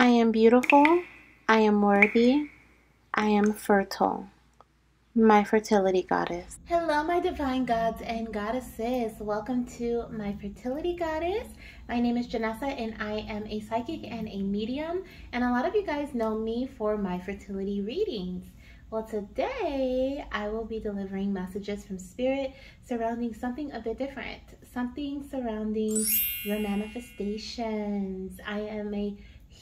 I am beautiful. I am worthy. I am fertile. My fertility goddess. Hello, my divine gods and goddesses. Welcome to my fertility goddess. My name is Janessa, and I am a psychic and a medium. And a lot of you guys know me for my fertility readings. Well, today I will be delivering messages from Spirit surrounding something a bit different, something surrounding your manifestations. I am a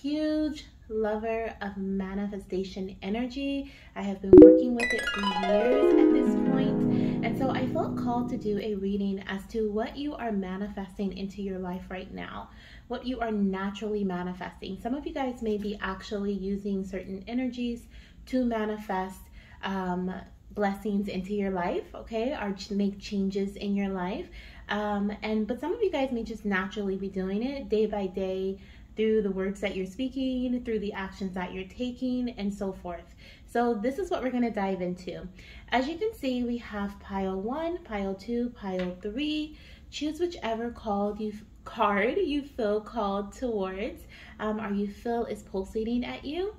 huge lover of manifestation energy. I have been working with it for years at this point, and so I felt called to do a reading as to what you are manifesting into your life right now, what you are naturally manifesting. Some of you guys may be actually using certain energies to manifest um, blessings into your life, okay, or make changes in your life. Um, and but some of you guys may just naturally be doing it day by day through the words that you're speaking, through the actions that you're taking, and so forth. So this is what we're going to dive into. As you can see, we have pile one, pile two, pile three. Choose whichever called you card you feel called towards, um, or you feel is pulsating at you.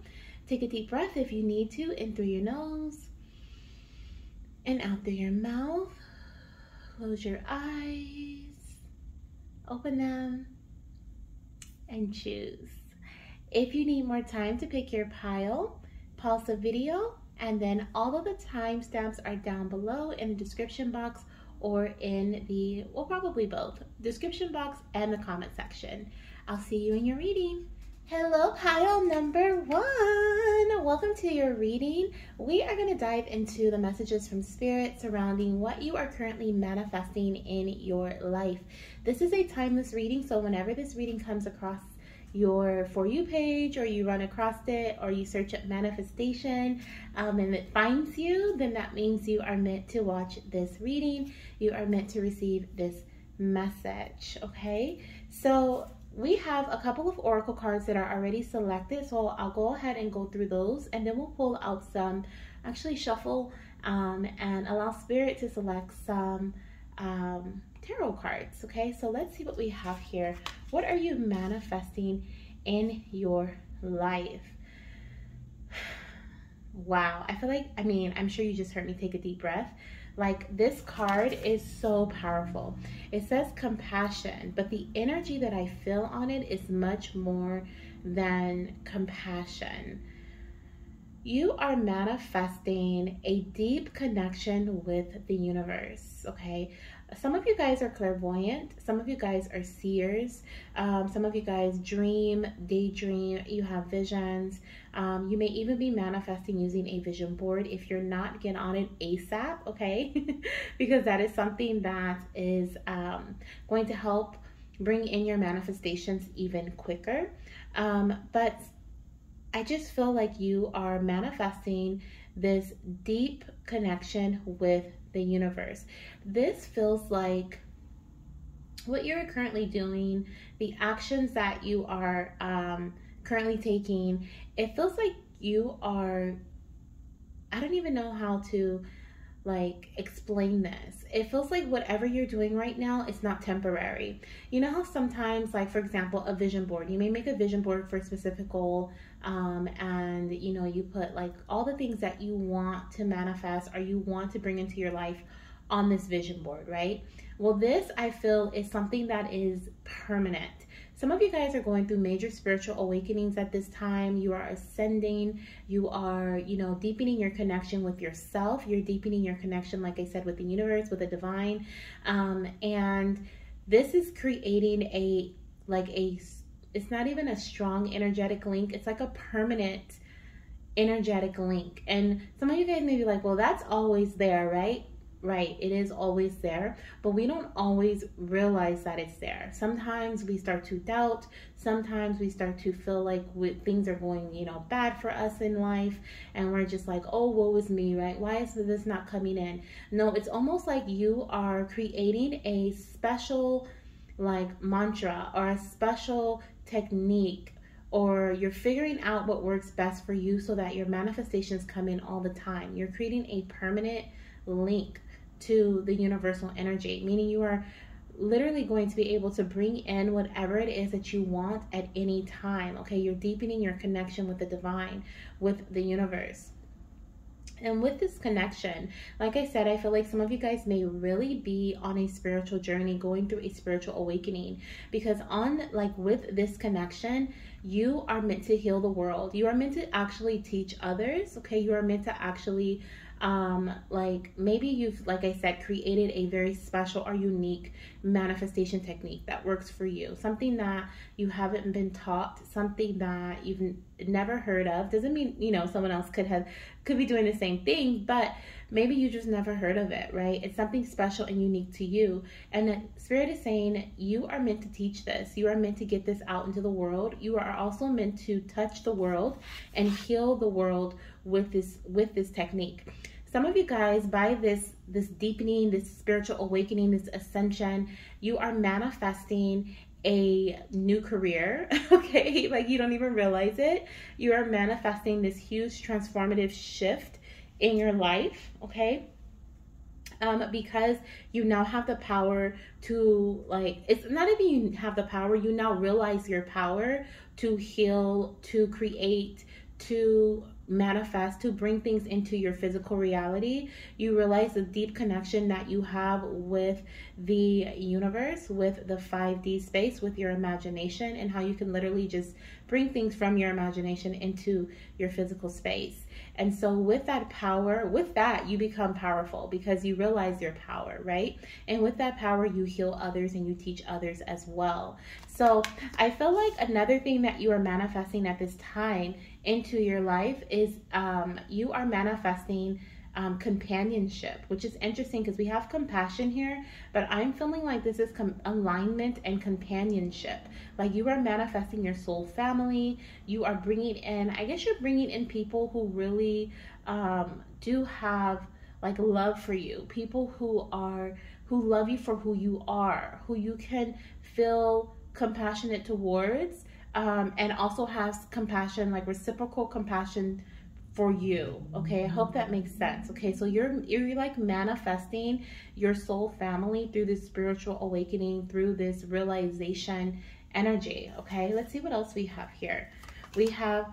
Take a deep breath if you need to in through your nose and out through your mouth. Close your eyes, open them, and choose. If you need more time to pick your pile, pause the video and then all of the timestamps are down below in the description box or in the, well, probably both, description box and the comment section. I'll see you in your reading. Hello, pile number one. Welcome to your reading. We are going to dive into the messages from Spirit surrounding what you are currently manifesting in your life. This is a timeless reading, so whenever this reading comes across your For You page or you run across it or you search up manifestation um, and it finds you, then that means you are meant to watch this reading. You are meant to receive this message, okay? So we have a couple of oracle cards that are already selected so i'll go ahead and go through those and then we'll pull out some actually shuffle um, and allow spirit to select some um, tarot cards okay? So let's see what we have here. What are you manifesting in your life? Wow i feel like i mean i'm sure you just heard me take a deep breath like this card is so powerful. It says compassion, but the energy that I feel on it is much more than compassion. You are manifesting a deep connection with the universe, okay? Some of you guys are clairvoyant. Some of you guys are seers. Um, some of you guys dream daydream. You have visions. Um, you may even be manifesting using a vision board. If you're not get on it asap okay? Because that is something that is um, going to help bring in your manifestations even quicker. Um, but i just feel like you are manifesting this deep connection with the universe. This feels like what you're currently doing, the actions that you are um, currently taking, it feels like you are, I don't even know how to like explain this. It feels like whatever you're doing right now is not temporary. You know how sometimes, like for example, a vision board, you may make a vision board for a specific goal, um, and you know you put like all the things that you want to manifest or you want to bring into your life on this vision board, right? Well, this I feel is something that is permanent. Some of you guys are going through major spiritual awakenings at this time. You are ascending. You are, you know, deepening your connection with yourself. You're deepening your connection, like I said, with the universe, with the divine. Um, and this is creating a, like a, it's not even a strong energetic link. It's like a permanent energetic link. And some of you guys may be like, well, that's always there, right? right it is always there but we don't always realize that it's there sometimes we start to doubt sometimes we start to feel like we, things are going you know bad for us in life and we're just like oh woe is me right why is this not coming in no it's almost like you are creating a special like mantra or a special technique or you're figuring out what works best for you so that your manifestations come in all the time you're creating a permanent link to the universal energy, meaning you are literally going to be able to bring in whatever it is that you want at any time. Okay, you're deepening your connection with the divine, with the universe. And with this connection, like I said, I feel like some of you guys may really be on a spiritual journey, going through a spiritual awakening. Because, on like with this connection, you are meant to heal the world. You are meant to actually teach others, okay? You are meant to actually um like maybe you've like i said created a very special or unique manifestation technique that works for you. Something that you haven't been taught something that you've never heard of. Doesn't mean you know someone else could have could be doing the same thing but maybe you just never heard of it right? It's something special and unique to you. And the spirit is saying you are meant to teach this. You are meant to get this out into the world. You are also meant to touch the world and heal the world with this with this technique. Some of you guys by this this deepening this spiritual awakening this ascension you are manifesting a new career okay? Like you don't even realize it. You are manifesting this huge transformative shift in your life okay? Um, because you now have the power to like it's not even you have the power you now realize your power to heal to create to manifest, to bring things into your physical reality, you realize the deep connection that you have with the universe, with the 5D space, with your imagination, and how you can literally just bring things from your imagination into your physical space. And so, with that power, with that, you become powerful because you realize your power, right? And with that power, you heal others and you teach others as well. So, I feel like another thing that you are manifesting at this time into your life is um, you are manifesting um, companionship, which is interesting because we have compassion here, but I'm feeling like this is com- alignment and companionship. Like you are manifesting your soul family. You are bringing in, I guess you're bringing in people who really um, do have like love for you, people who are who love you for who you are, who you can feel compassionate towards um, and also has compassion, like reciprocal compassion for you. Okay, I hope that makes sense. Okay, so you're you're like manifesting your soul family through this spiritual awakening, through this realization energy. Okay, let's see what else we have here. We have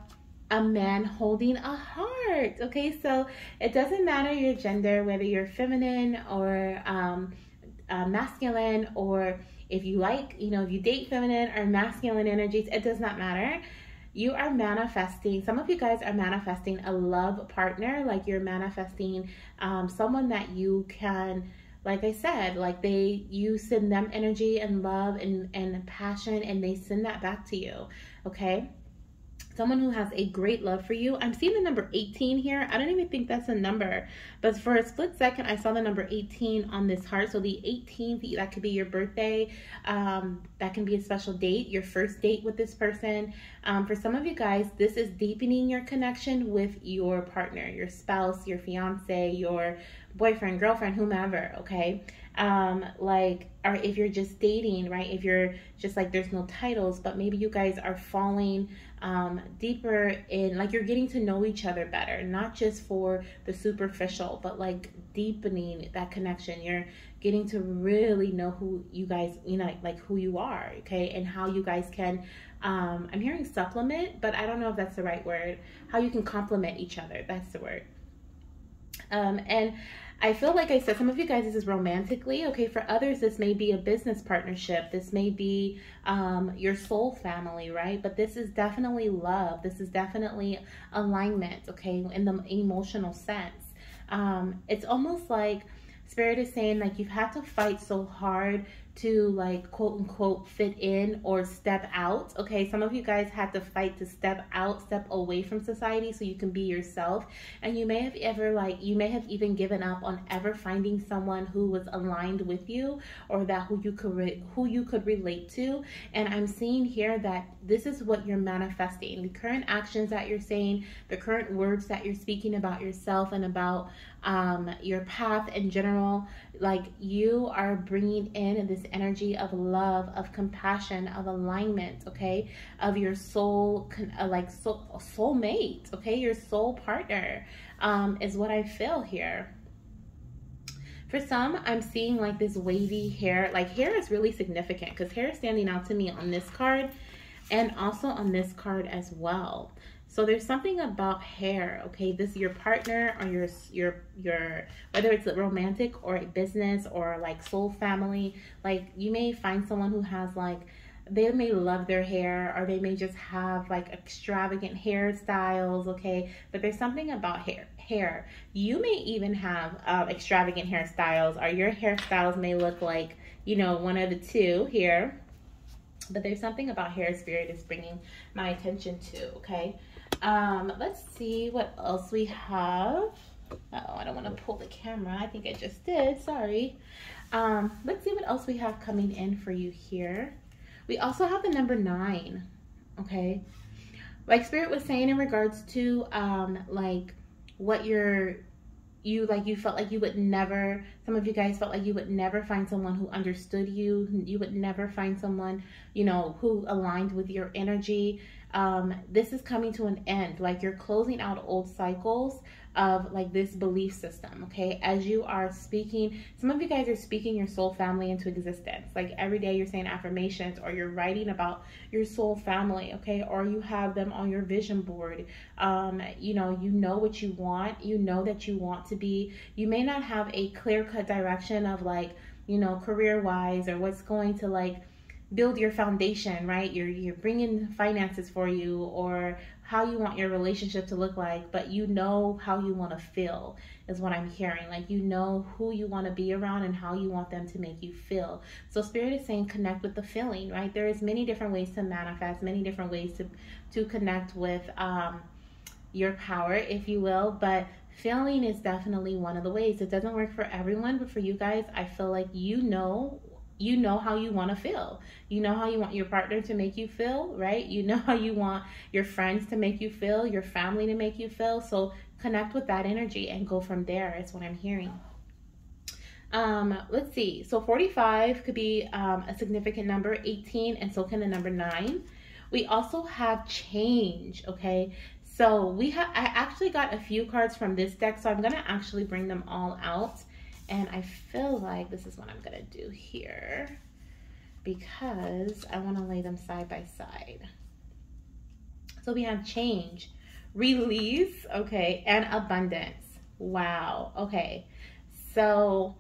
a man holding a heart. Okay, so it doesn't matter your gender, whether you're feminine or um, uh, masculine or if you like, you know, if you date feminine or masculine energies, it does not matter. You are manifesting, some of you guys are manifesting a love partner, like you're manifesting um, someone that you can like I said, like they you send them energy and love and, and passion and they send that back to you. Okay someone who has a great love for you. I'm seeing the number 18 here. I don't even think that's a number, but for a split second, I saw the number 18 on this heart. So the 18th, that could be your birthday. Um, that can be a special date, your first date with this person. Um, for some of you guys, this is deepening your connection with your partner, your spouse, your fiance, your boyfriend, girlfriend, whomever, okay? Um, like, or if you're just dating, right? If you're just like, there's no titles, but maybe you guys are falling um, deeper in, like, you're getting to know each other better, not just for the superficial, but like deepening that connection. You're getting to really know who you guys, you know, like who you are, okay? And how you guys can, um, I'm hearing supplement, but I don't know if that's the right word. How you can complement each other. That's the word. Um, and I feel like I said, some of you guys, this is romantically. Okay, for others, this may be a business partnership. This may be um, your soul family, right? But this is definitely love. This is definitely alignment, okay, in the emotional sense. Um, it's almost like Spirit is saying, like, you've had to fight so hard to like quote unquote fit in or step out. Okay, some of you guys had to fight to step out, step away from society so you can be yourself. And you may have ever like you may have even given up on ever finding someone who was aligned with you or that who you could who you could relate to. And I'm seeing here that this is what you're manifesting. The current actions that you're saying, the current words that you're speaking about yourself and about um, your path in general, like you are bringing in this energy of love, of compassion, of alignment, okay, of your soul, uh, like soul, soulmate, okay, your soul partner um, is what I feel here. For some, I'm seeing like this wavy hair. Like hair is really significant because hair is standing out to me on this card and also on this card as well. So there's something about hair, okay? This is your partner or your your your whether it's romantic or a business or like soul family, like you may find someone who has like they may love their hair or they may just have like extravagant hairstyles, okay? But there's something about hair. Hair. You may even have uh, extravagant hairstyles or your hairstyles may look like, you know, one of the two here. But there's something about hair spirit is bringing my attention to, okay? Um, let's see what else we have. oh, I don't want to pull the camera. I think I just did. Sorry. Um, let's see what else we have coming in for you here. We also have the number nine, okay? Like Spirit was saying in regards to um, like what you're you like you felt like you would never some of you guys felt like you would never find someone who understood you you would never find someone you know who aligned with your energy um, this is coming to an end. Like you're closing out old cycles of like this belief system, okay? As you are speaking, some of you guys are speaking your soul family into existence. Like every day you're saying affirmations or you're writing about your soul family, okay? Or you have them on your vision board. Um, you know, you know what you want. You know that you want to be. You may not have a clear cut direction of like, you know, career wise or what's going to like, build your foundation, right? You're you're bringing finances for you or how you want your relationship to look like, but you know how you want to feel is what I'm hearing. Like you know who you want to be around and how you want them to make you feel. So spirit is saying connect with the feeling, right? There is many different ways to manifest, many different ways to to connect with um your power, if you will, but feeling is definitely one of the ways. It doesn't work for everyone, but for you guys, I feel like you know you know how you want to feel. You know how you want your partner to make you feel, right? You know how you want your friends to make you feel, your family to make you feel. So connect with that energy and go from there, is what I'm hearing. Um, let's see. So 45 could be um, a significant number, 18, and so can the number 9. We also have change, okay? So we have, I actually got a few cards from this deck, so I'm going to actually bring them all out and I feel like this is what I'm gonna do here because I wanna lay them side by side. So we have change, release, okay, and abundance. Wow, okay. So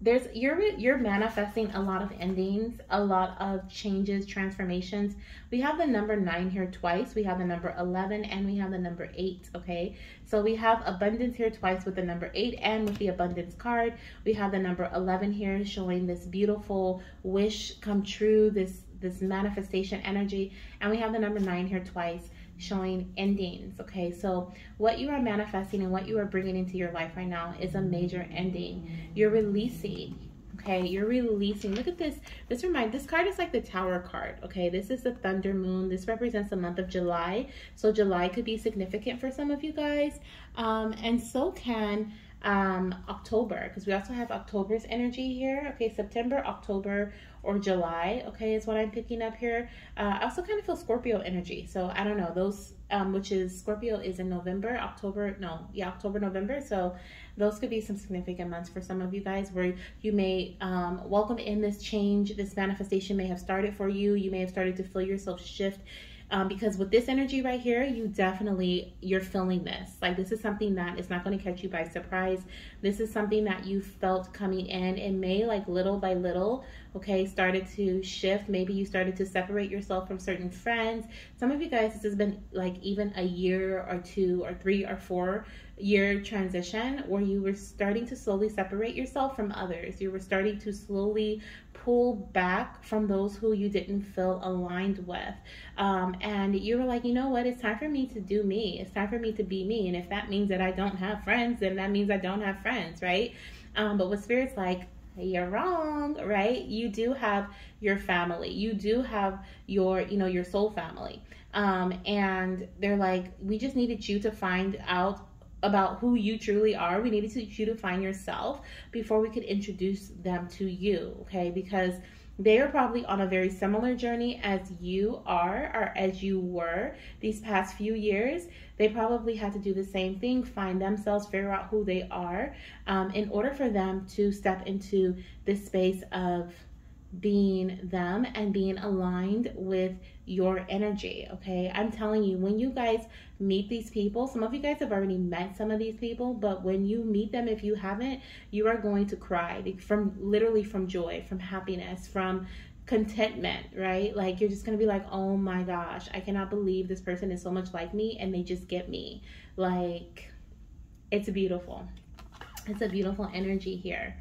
there's you're you're manifesting a lot of endings a lot of changes transformations. We have the number nine here twice. We have the number 11 and we have the number eight okay? So we have abundance here twice with the number eight and with the abundance card. We have the number 11 here showing this beautiful wish come true this this manifestation energy. And we have the number nine here twice showing endings. Okay, so what you are manifesting and what you are bringing into your life right now is a major ending. You're releasing. Okay, you're releasing. Look at this. This remind this card is like the tower card. Okay, this is the thunder moon. This represents the month of July. So July could be significant for some of you guys. Um, and so can um, October because we also have October's energy here. Okay, September, October, or July, okay, is what I'm picking up here. Uh, I also kind of feel Scorpio energy. So I don't know, those, um, which is Scorpio is in November, October, no, yeah, October, November. So those could be some significant months for some of you guys where you may um, welcome in this change. This manifestation may have started for you. You may have started to feel yourself shift um, because with this energy right here, you definitely, you're feeling this. Like this is something that is not going to catch you by surprise. This is something that you felt coming in. It may like little by little, okay, started to shift. Maybe you started to separate yourself from certain friends. Some of you guys, this has been like even a year or two or three or four year transition where you were starting to slowly separate yourself from others. You were starting to slowly pull back from those who you didn't feel aligned with. Um, and you were like, you know what? It's time for me to do me. It's time for me to be me. And if that means that I don't have friends, then that means I don't have friends, right? Um, but what Spirit's like, you're wrong, right? You do have your family. You do have your, you know, your soul family. Um, and they're like, we just needed you to find out about who you truly are. We needed to, you to find yourself before we could introduce them to you, okay? Because they are probably on a very similar journey as you are or as you were these past few years. They probably had to do the same thing, find themselves, figure out who they are, um, in order for them to step into this space of being them and being aligned with your energy. Okay. I'm telling you, when you guys meet these people, some of you guys have already met some of these people, but when you meet them, if you haven't, you are going to cry from literally from joy, from happiness, from contentment, right? Like you're just going to be like, "Oh my gosh, I cannot believe this person is so much like me and they just get me." Like it's beautiful. It's a beautiful energy here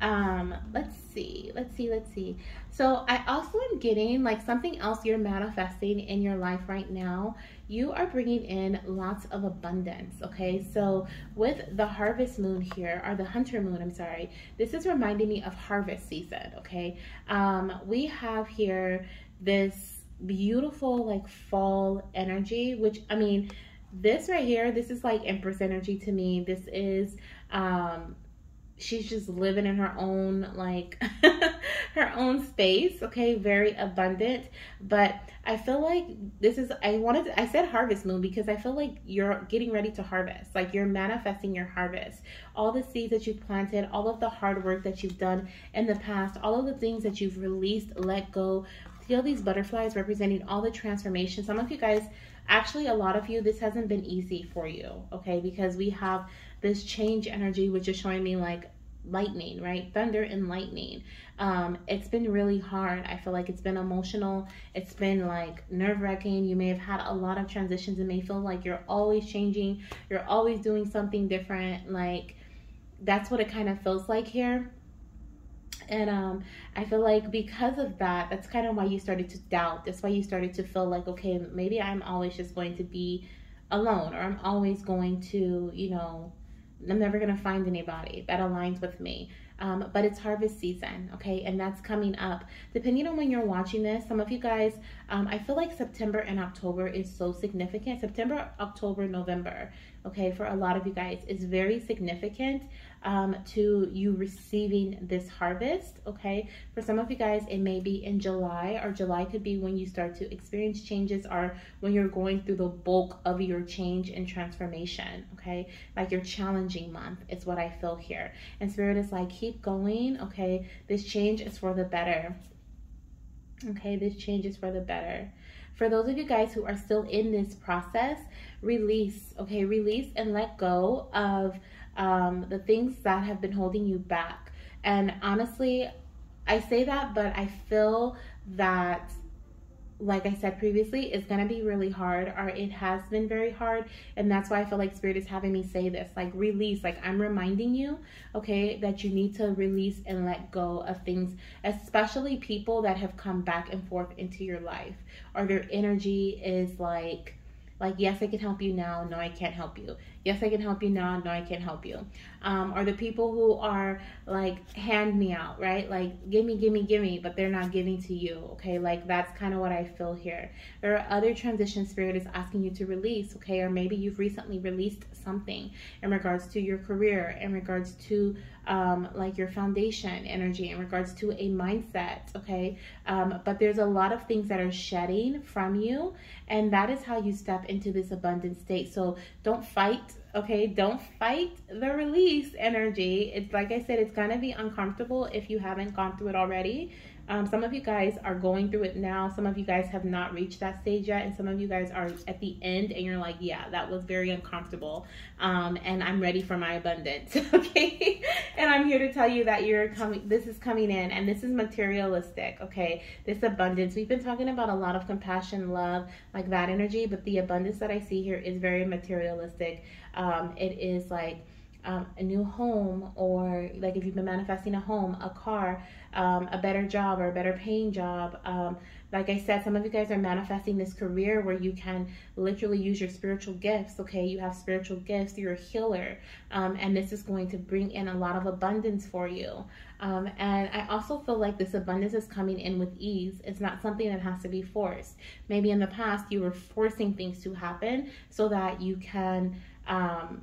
um let's see let's see let's see. So i also am getting like something else you're manifesting in your life right now. You are bringing in lots of abundance okay? So with the harvest moon here or the hunter moon i'm sorry this is reminding me of harvest season okay? Um we have here this beautiful like fall energy which i mean this right here this is like empress energy to me. This is um she's just living in her own like her own space okay? Very abundant. But i feel like this is i wanted to, i said harvest moon because i feel like you're getting ready to harvest. Like you're manifesting your harvest. All the seeds that you've planted all of the hard work that you've done in the past all of the things that you've released let go. Feel these butterflies representing all the transformation some of you guys actually a lot of you this hasn't been easy for you okay? Because we have this change energy, which is showing me like lightning, right? Thunder and lightning. Um, it's been really hard. I feel like it's been emotional. It's been like nerve wracking. You may have had a lot of transitions and may feel like you're always changing. You're always doing something different. Like that's what it kind of feels like here. And um, I feel like because of that, that's kind of why you started to doubt. That's why you started to feel like, okay, maybe I'm always just going to be alone, or I'm always going to, you know, I'm never going to find anybody that aligns with me. Um, but it's harvest season, okay? And that's coming up. Depending on when you're watching this, some of you guys, um, I feel like September and October is so significant. September, October, November, okay, for a lot of you guys is very significant um, to you receiving this harvest, okay? For some of you guys, it may be in July, or July could be when you start to experience changes, or when you're going through the bulk of your change and transformation, okay? Like your challenging month is what I feel here. And Spirit is like, keep going, okay? This change is for the better. Okay, this change is for the better. For those of you guys who are still in this process, release, okay? Release and let go of um, the things that have been holding you back. And honestly, I say that, but I feel that like I said previously, it's going to be really hard, or it has been very hard. And that's why I feel like Spirit is having me say this like, release. Like, I'm reminding you, okay, that you need to release and let go of things, especially people that have come back and forth into your life, or their energy is like, like yes i can help you now no i can't help you yes i can help you. Now no i can't help you um, or the people who are like hand me out right? Like give me give me give me but they're not giving to you okay? Like that's kind of what i feel here. There are other transition spirit is asking you to release okay? Or maybe you've recently released something in regards to your career in regards to um, like your foundation energy in regards to a mindset okay? Um, but there's a lot of things that are shedding from you and that is how you step into this abundant state. So don't fight okay don't fight the release energy it's like i said it's gonna be uncomfortable if you haven't gone through it already um, some of you guys are going through it now. Some of you guys have not reached that stage yet. And some of you guys are at the end and you're like, yeah, that was very uncomfortable. Um, and I'm ready for my abundance. okay. and I'm here to tell you that you're coming, this is coming in and this is materialistic. Okay. This abundance. We've been talking about a lot of compassion, love, like that energy, but the abundance that I see here is very materialistic. Um, it is like, um, a new home or like if you've been manifesting a home, a car, um, a better job or a better paying job. Um, like I said, some of you guys are manifesting this career where you can literally use your spiritual gifts. Okay, you have spiritual gifts, you're a healer, um, and this is going to bring in a lot of abundance for you. Um, and I also feel like this abundance is coming in with ease. It's not something that has to be forced. Maybe in the past you were forcing things to happen so that you can. Um,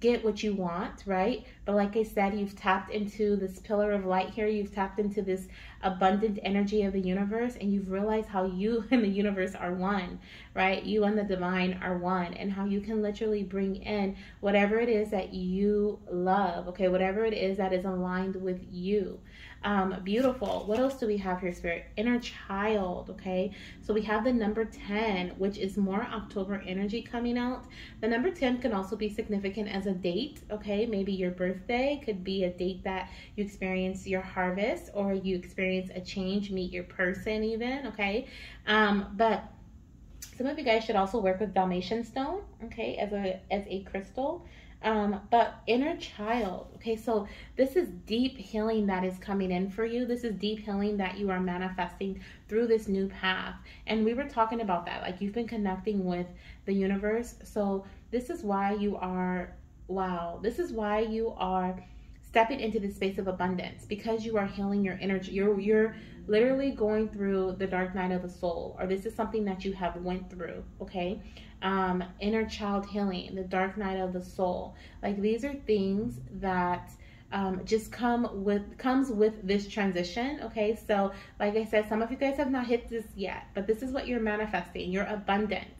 get what you want, right? But like I said, you've tapped into this pillar of light here. You've tapped into this abundant energy of the universe and you've realized how you and the universe are one, right? You and the divine are one and how you can literally bring in whatever it is that you love, okay? Whatever it is that is aligned with you. Um, beautiful. What else do we have here, Spirit? Inner child, okay? So we have the number 10, which is more October energy coming out. The number 10 can also be significant as a date, okay? Maybe your birthday could be a date that you experience your harvest or you experience a change, meet your person even, okay? Um, but some of you guys should also work with Dalmatian stone, okay, as a as a crystal. Um, but inner child, okay, so this is deep healing that is coming in for you. This is deep healing that you are manifesting through this new path. And we were talking about that, like you've been connecting with the universe. So this is why you are, wow, this is why you are stepping into the space of abundance because you are healing your energy. You're, you're literally going through the dark night of the soul, or this is something that you have went through, okay? Um, inner child healing, the dark night of the soul. Like these are things that um, just come with comes with this transition. Okay, so like I said, some of you guys have not hit this yet, but this is what you're manifesting: your abundance.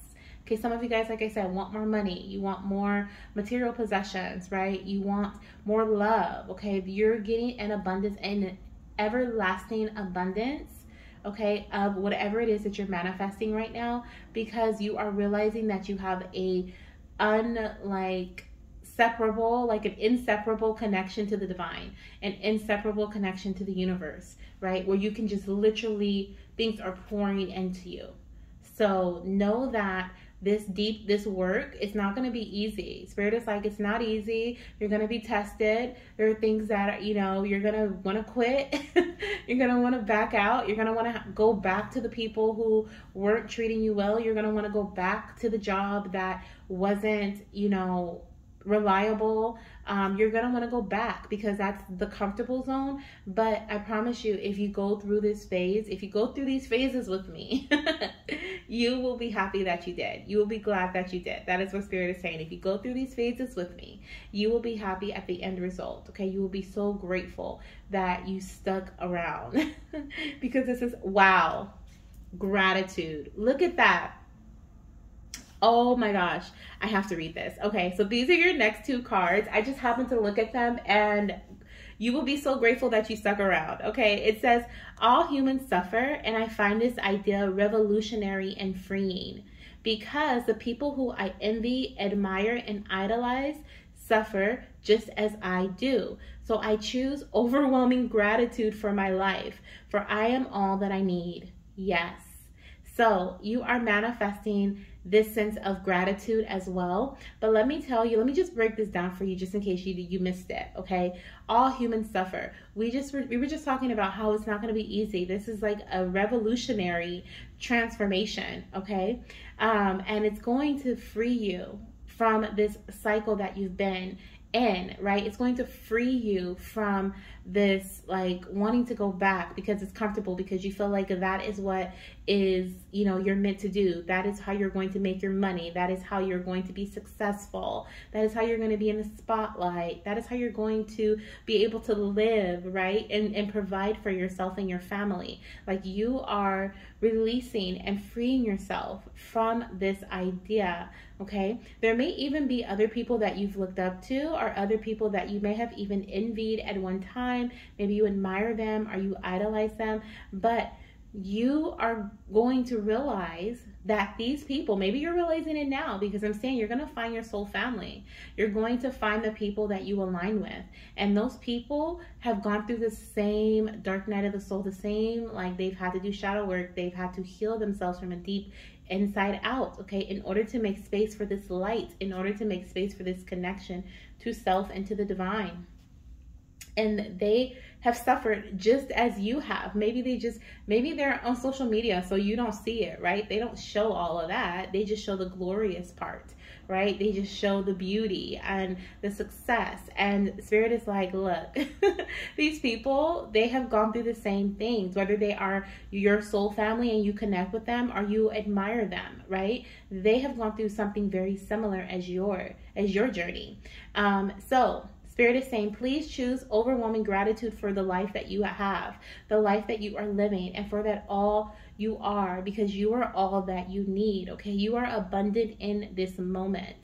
Okay, some of you guys, like I said, want more money. You want more material possessions, right? You want more love. Okay, you're getting an abundance and everlasting abundance okay, of whatever it is that you're manifesting right now because you are realizing that you have a unlike separable, like an inseparable connection to the divine, an inseparable connection to the universe, right? Where you can just literally things are pouring into you. So know that this deep this work it's not going to be easy. Spirit is like it's not easy. You're going to be tested. There are things that you know you're going to want to quit. You're going to want to back out. You're going to want to go back to the people who weren't treating you well. You're going to want to go back to the job that wasn't you know reliable, um, you're going to want to go back because that's the comfortable zone. But I promise you, if you go through this phase, if you go through these phases with me, you will be happy that you did. You will be glad that you did. That is what Spirit is saying. If you go through these phases with me, you will be happy at the end result. Okay. You will be so grateful that you stuck around because this is wow, gratitude. Look at that Oh my gosh, I have to read this. Okay, so these are your next two cards. I just happened to look at them and you will be so grateful that you stuck around. Okay, it says, All humans suffer, and I find this idea revolutionary and freeing because the people who I envy, admire, and idolize suffer just as I do. So I choose overwhelming gratitude for my life, for I am all that I need. Yes. So you are manifesting this sense of gratitude as well. But let me tell you, let me just break this down for you just in case you you missed it, okay? All humans suffer. We just we were just talking about how it's not going to be easy. This is like a revolutionary transformation, okay? Um, and it's going to free you from this cycle that you've been in, right? It's going to free you from this like wanting to go back because it's comfortable because you feel like that is what is, you know, you're meant to do. That is how you're going to make your money. That is how you're going to be successful. That is how you're going to be in the spotlight. That is how you're going to be able to live, right? And and provide for yourself and your family. Like you are releasing and freeing yourself from this idea okay? There may even be other people that you've looked up to or other people that you may have even envied at one time. Maybe you admire them or you idolize them, but you are going to realize that these people, maybe you're realizing it now because I'm saying you're going to find your soul family. You're going to find the people that you align with. And those people have gone through the same dark night of the soul, the same, like they've had to do shadow work, they've had to heal themselves from a deep inside out, okay, in order to make space for this light, in order to make space for this connection to self and to the divine. And they have suffered just as you have. Maybe they just, maybe they're on social media so you don't see it, right? They don't show all of that. They just show the glorious part, right? They just show the beauty and the success. And Spirit is like, look, these people, they have gone through the same things, whether they are your soul family and you connect with them or you admire them, right? They have gone through something very similar as your as your journey. Um, so Spirit is saying, please choose overwhelming gratitude for the life that you have, the life that you are living, and for that all you are, because you are all that you need. Okay, you are abundant in this moment.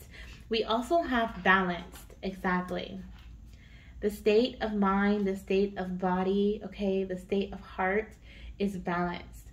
We also have balanced, exactly. The state of mind, the state of body, okay, the state of heart is balanced.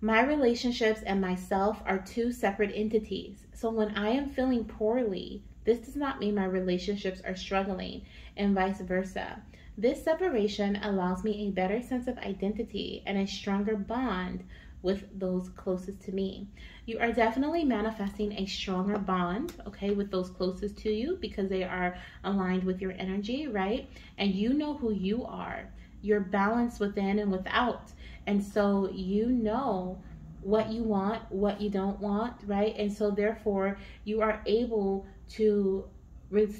My relationships and myself are two separate entities. So when I am feeling poorly, this does not mean my relationships are struggling, and vice versa. This separation allows me a better sense of identity and a stronger bond with those closest to me. You are definitely manifesting a stronger bond, okay, with those closest to you because they are aligned with your energy, right? And you know who you are. You're balanced within and without. And so you know what you want, what you don't want, right? And so therefore you are able to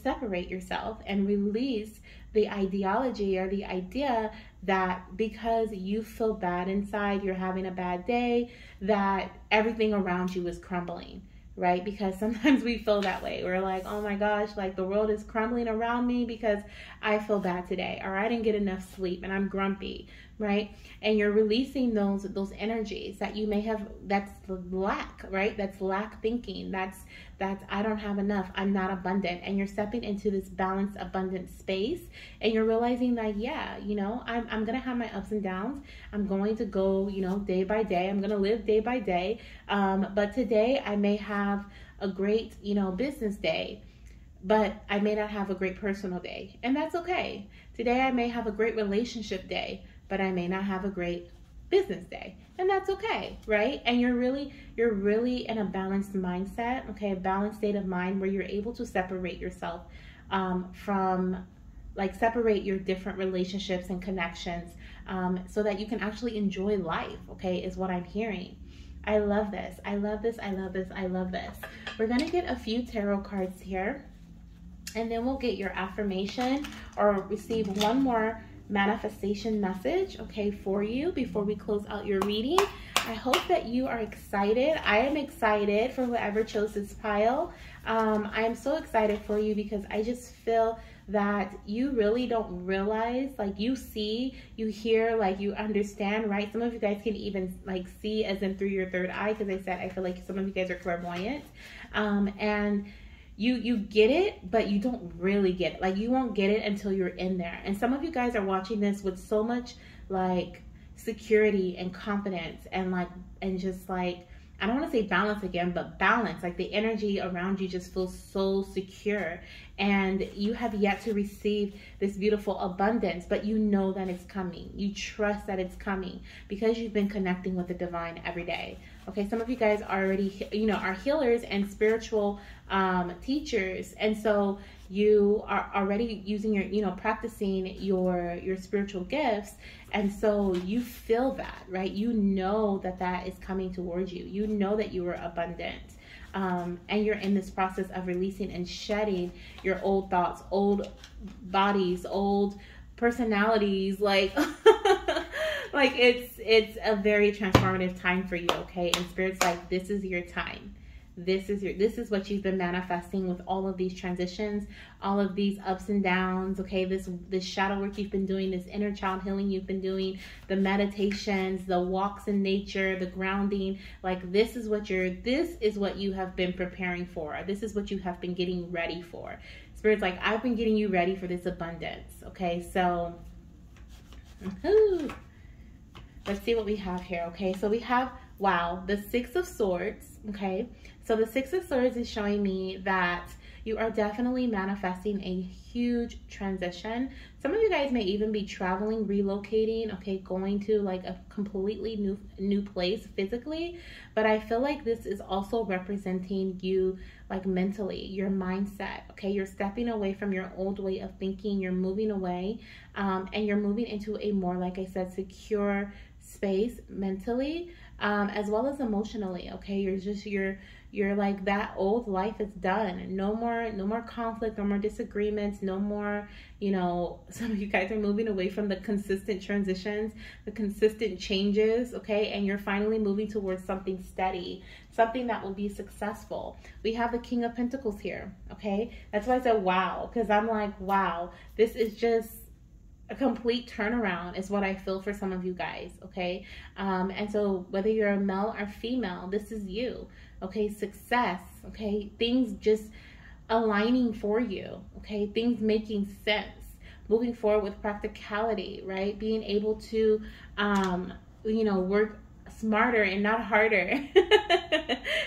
separate yourself and release the ideology or the idea that because you feel bad inside, you're having a bad day, that everything around you is crumbling right? Because sometimes we feel that way. We're like, oh my gosh, like the world is crumbling around me because I feel bad today, or I didn't get enough sleep and I'm grumpy, right? And you're releasing those those energies that you may have that's lack, right? That's lack thinking. That's that's I don't have enough. I'm not abundant. And you're stepping into this balanced, abundant space and you're realizing that yeah, you know, I'm I'm gonna have my ups and downs. I'm going to go, you know, day by day. I'm gonna live day by day. Um, but today I may have a great, you know, business day but I may not have a great personal day, and that's okay. Today I may have a great relationship day, but I may not have a great business day. And that's okay, right? And you're really you're really in a balanced mindset, okay, a balanced state of mind where you're able to separate yourself um, from like separate your different relationships and connections um, so that you can actually enjoy life, okay, is what I'm hearing. I love this. I love this. I love this. I love this. We're to get a few tarot cards here and then we'll get your affirmation or receive one more manifestation message, okay, for you before we close out your reading. I hope that you are excited. I am excited for whoever chose this pile. Um, I am so excited for you because I just feel that you really don't realize, like you see, you hear, like you understand, right? Some of you guys can even like see as in through your third eye because I said I feel like some of you guys are clairvoyant. Um, and you you get it but you don't really get it like you won't get it until you're in there and some of you guys are watching this with so much like security and confidence and like and just like I don't want to say balance again, but balance. Like the energy around you just feels so secure. And you have yet to receive this beautiful abundance, but you know that it's coming. You trust that it's coming because you've been connecting with the divine every day. Okay, some of you guys already, you know, are healers and spiritual um, teachers. And so you are already using your, you know, practicing your your spiritual gifts and so you feel that, right? You know that that is coming towards you. You know that you are abundant. Um, and you're in this process of releasing and shedding your old thoughts, old bodies, old personalities like like it's it's a very transformative time for you okay and spirits like this is your time this is your this is what you've been manifesting with all of these transitions all of these ups and downs okay? This this shadow work you've been doing this inner child healing you've been doing the meditations the walks in nature the grounding like this is what you're this is what you have been preparing for. This is what you have been getting ready for. Spirit's like i've been getting you ready for this abundance okay? So let's see what we have here okay? So we have wow the six of swords okay so the Six of Swords is showing me that you are definitely manifesting a huge transition. Some of you guys may even be traveling, relocating, okay, going to like a completely new new place physically, but I feel like this is also representing you like mentally, your mindset, okay? You're stepping away from your old way of thinking, you're moving away, um, and you're moving into a more, like I said, secure space mentally um, as well as emotionally. Okay, you're just you're you're like that old life is done. No more no more conflict, no more disagreements, no more. You know, some of you guys are moving away from the consistent transitions, the consistent changes. Okay, and you're finally moving towards something steady, something that will be successful. We have the King of Pentacles here. Okay, that's why I said wow because I'm like wow, this is just a complete turnaround is what I feel for some of you guys, okay? Um, and so whether you're a male or female, this is you, okay? Success, okay? Things just aligning for you, okay? Things making sense, moving forward with practicality, right? Being able to, um, you know, work smarter and not harder.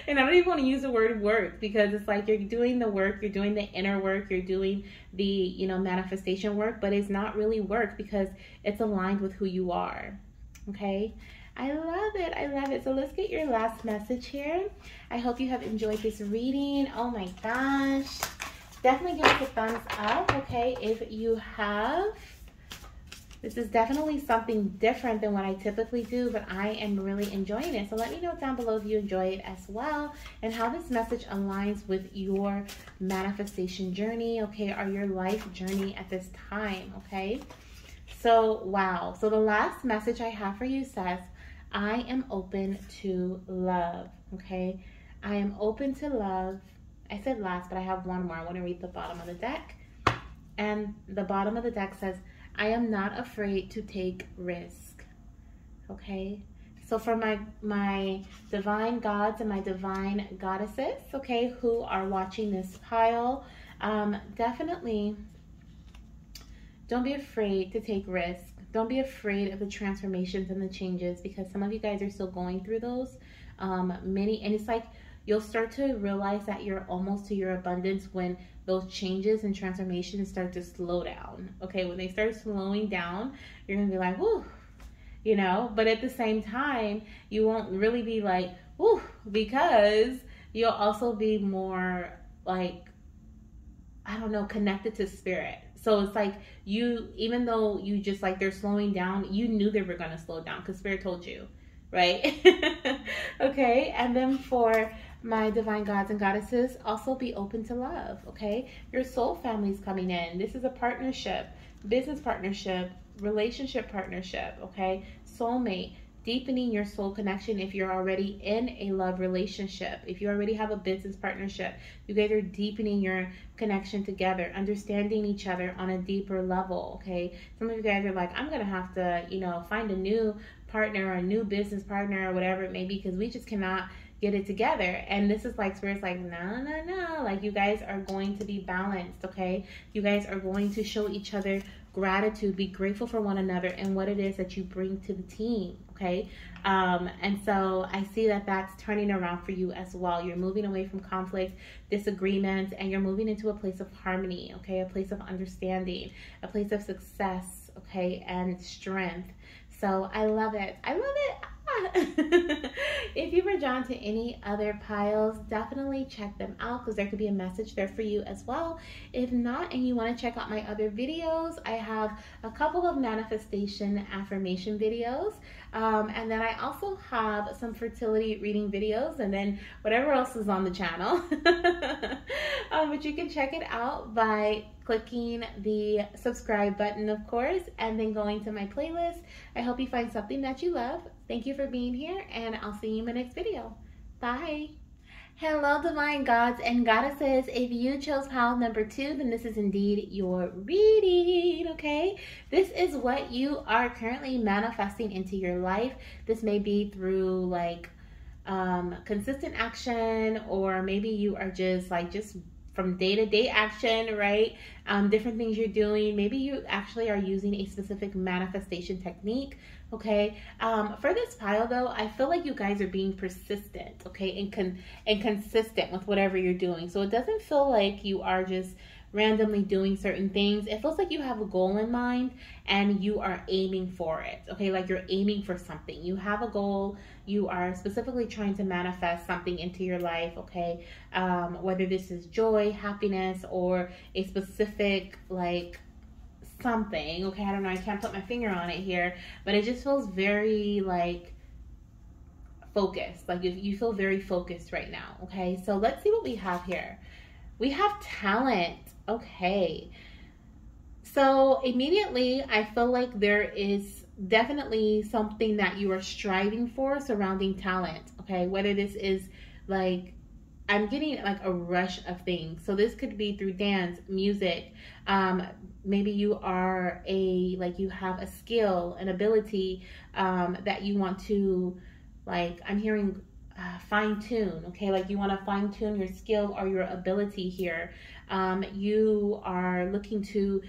and I don't even want to use the word work because it's like you're doing the work, you're doing the inner work, you're doing the, you know, manifestation work, but it's not really work because it's aligned with who you are. Okay? I love it. I love it. So let's get your last message here. I hope you have enjoyed this reading. Oh my gosh. Definitely give us a thumbs up, okay, if you have. This is definitely something different than what I typically do, but I am really enjoying it. So let me know down below if you enjoy it as well and how this message aligns with your manifestation journey, okay, or your life journey at this time, okay? So, wow. So the last message I have for you says, I am open to love, okay? I am open to love. I said last, but I have one more. I want to read the bottom of the deck. And the bottom of the deck says, I am not afraid to take risk. Okay? So for my my divine gods and my divine goddesses, okay, who are watching this pile, um, definitely don't be afraid to take risk. Don't be afraid of the transformations and the changes because some of you guys are still going through those. Um, many, and it's like you'll start to realize that you're almost to your abundance when those changes and transformations start to slow down. Okay, when they start slowing down, you're gonna be like, whoo, you know, but at the same time, you won't really be like, whoo, because you'll also be more like, I don't know, connected to spirit. So it's like you, even though you just like they're slowing down, you knew they were gonna slow down because spirit told you, right? okay, and then for my divine gods and goddesses, also be open to love, okay? Your soul family is coming in. This is a partnership, business partnership, relationship partnership, okay? Soulmate, deepening your soul connection if you're already in a love relationship. If you already have a business partnership, you guys are deepening your connection together, understanding each other on a deeper level, okay? Some of you guys are like, I'm to have to, you know, find a new partner or a new business partner or whatever it may be because we just cannot get it together. And this is like Spirit's like, no, no, no. Like you guys are going to be balanced, okay? You guys are going to show each other gratitude, be grateful for one another and what it is that you bring to the team, okay? Um, and so I see that that's turning around for you as well. You're moving away from conflict, disagreements, and you're moving into a place of harmony, okay? A place of understanding, a place of success, okay? And strength. So I love it. I love it. if you were drawn to any other piles, definitely check them out because there could be a message there for you as well. If not, and you want to check out my other videos, I have a couple of manifestation affirmation videos. Um, and then I also have some fertility reading videos and then whatever else is on the channel. um, but you can check it out by clicking the subscribe button, of course, and then going to my playlist. I hope you find something that you love. Thank you for being here, and I'll see you in my next video. Bye. Hello, divine gods and goddesses. If you chose pile number two, then this is indeed your reading, okay? This is what you are currently manifesting into your life. This may be through like um, consistent action, or maybe you are just like just from day to day action, right? Um, different things you're doing. Maybe you actually are using a specific manifestation technique. Okay. Um, for this pile though, I feel like you guys are being persistent, okay, and con- and consistent with whatever you're doing. So it doesn't feel like you are just randomly doing certain things. It feels like you have a goal in mind and you are aiming for it. Okay, like you're aiming for something. You have a goal, you are specifically trying to manifest something into your life. Okay, um, whether this is joy, happiness, or a specific like something. Okay, I don't know, I can't put my finger on it here, but it just feels very like focused. Like you, you feel very focused right now. Okay, so let's see what we have here. We have talent. Okay. So immediately, I feel like there is definitely something that you are striving for surrounding talent. Okay. Whether this is like, I'm getting like a rush of things. So this could be through dance, music. Um, maybe you are a, like you have a skill, an ability um, that you want to, like, I'm hearing uh, fine tune, okay? Like you want to fine tune your skill or your ability here. Um, you are looking to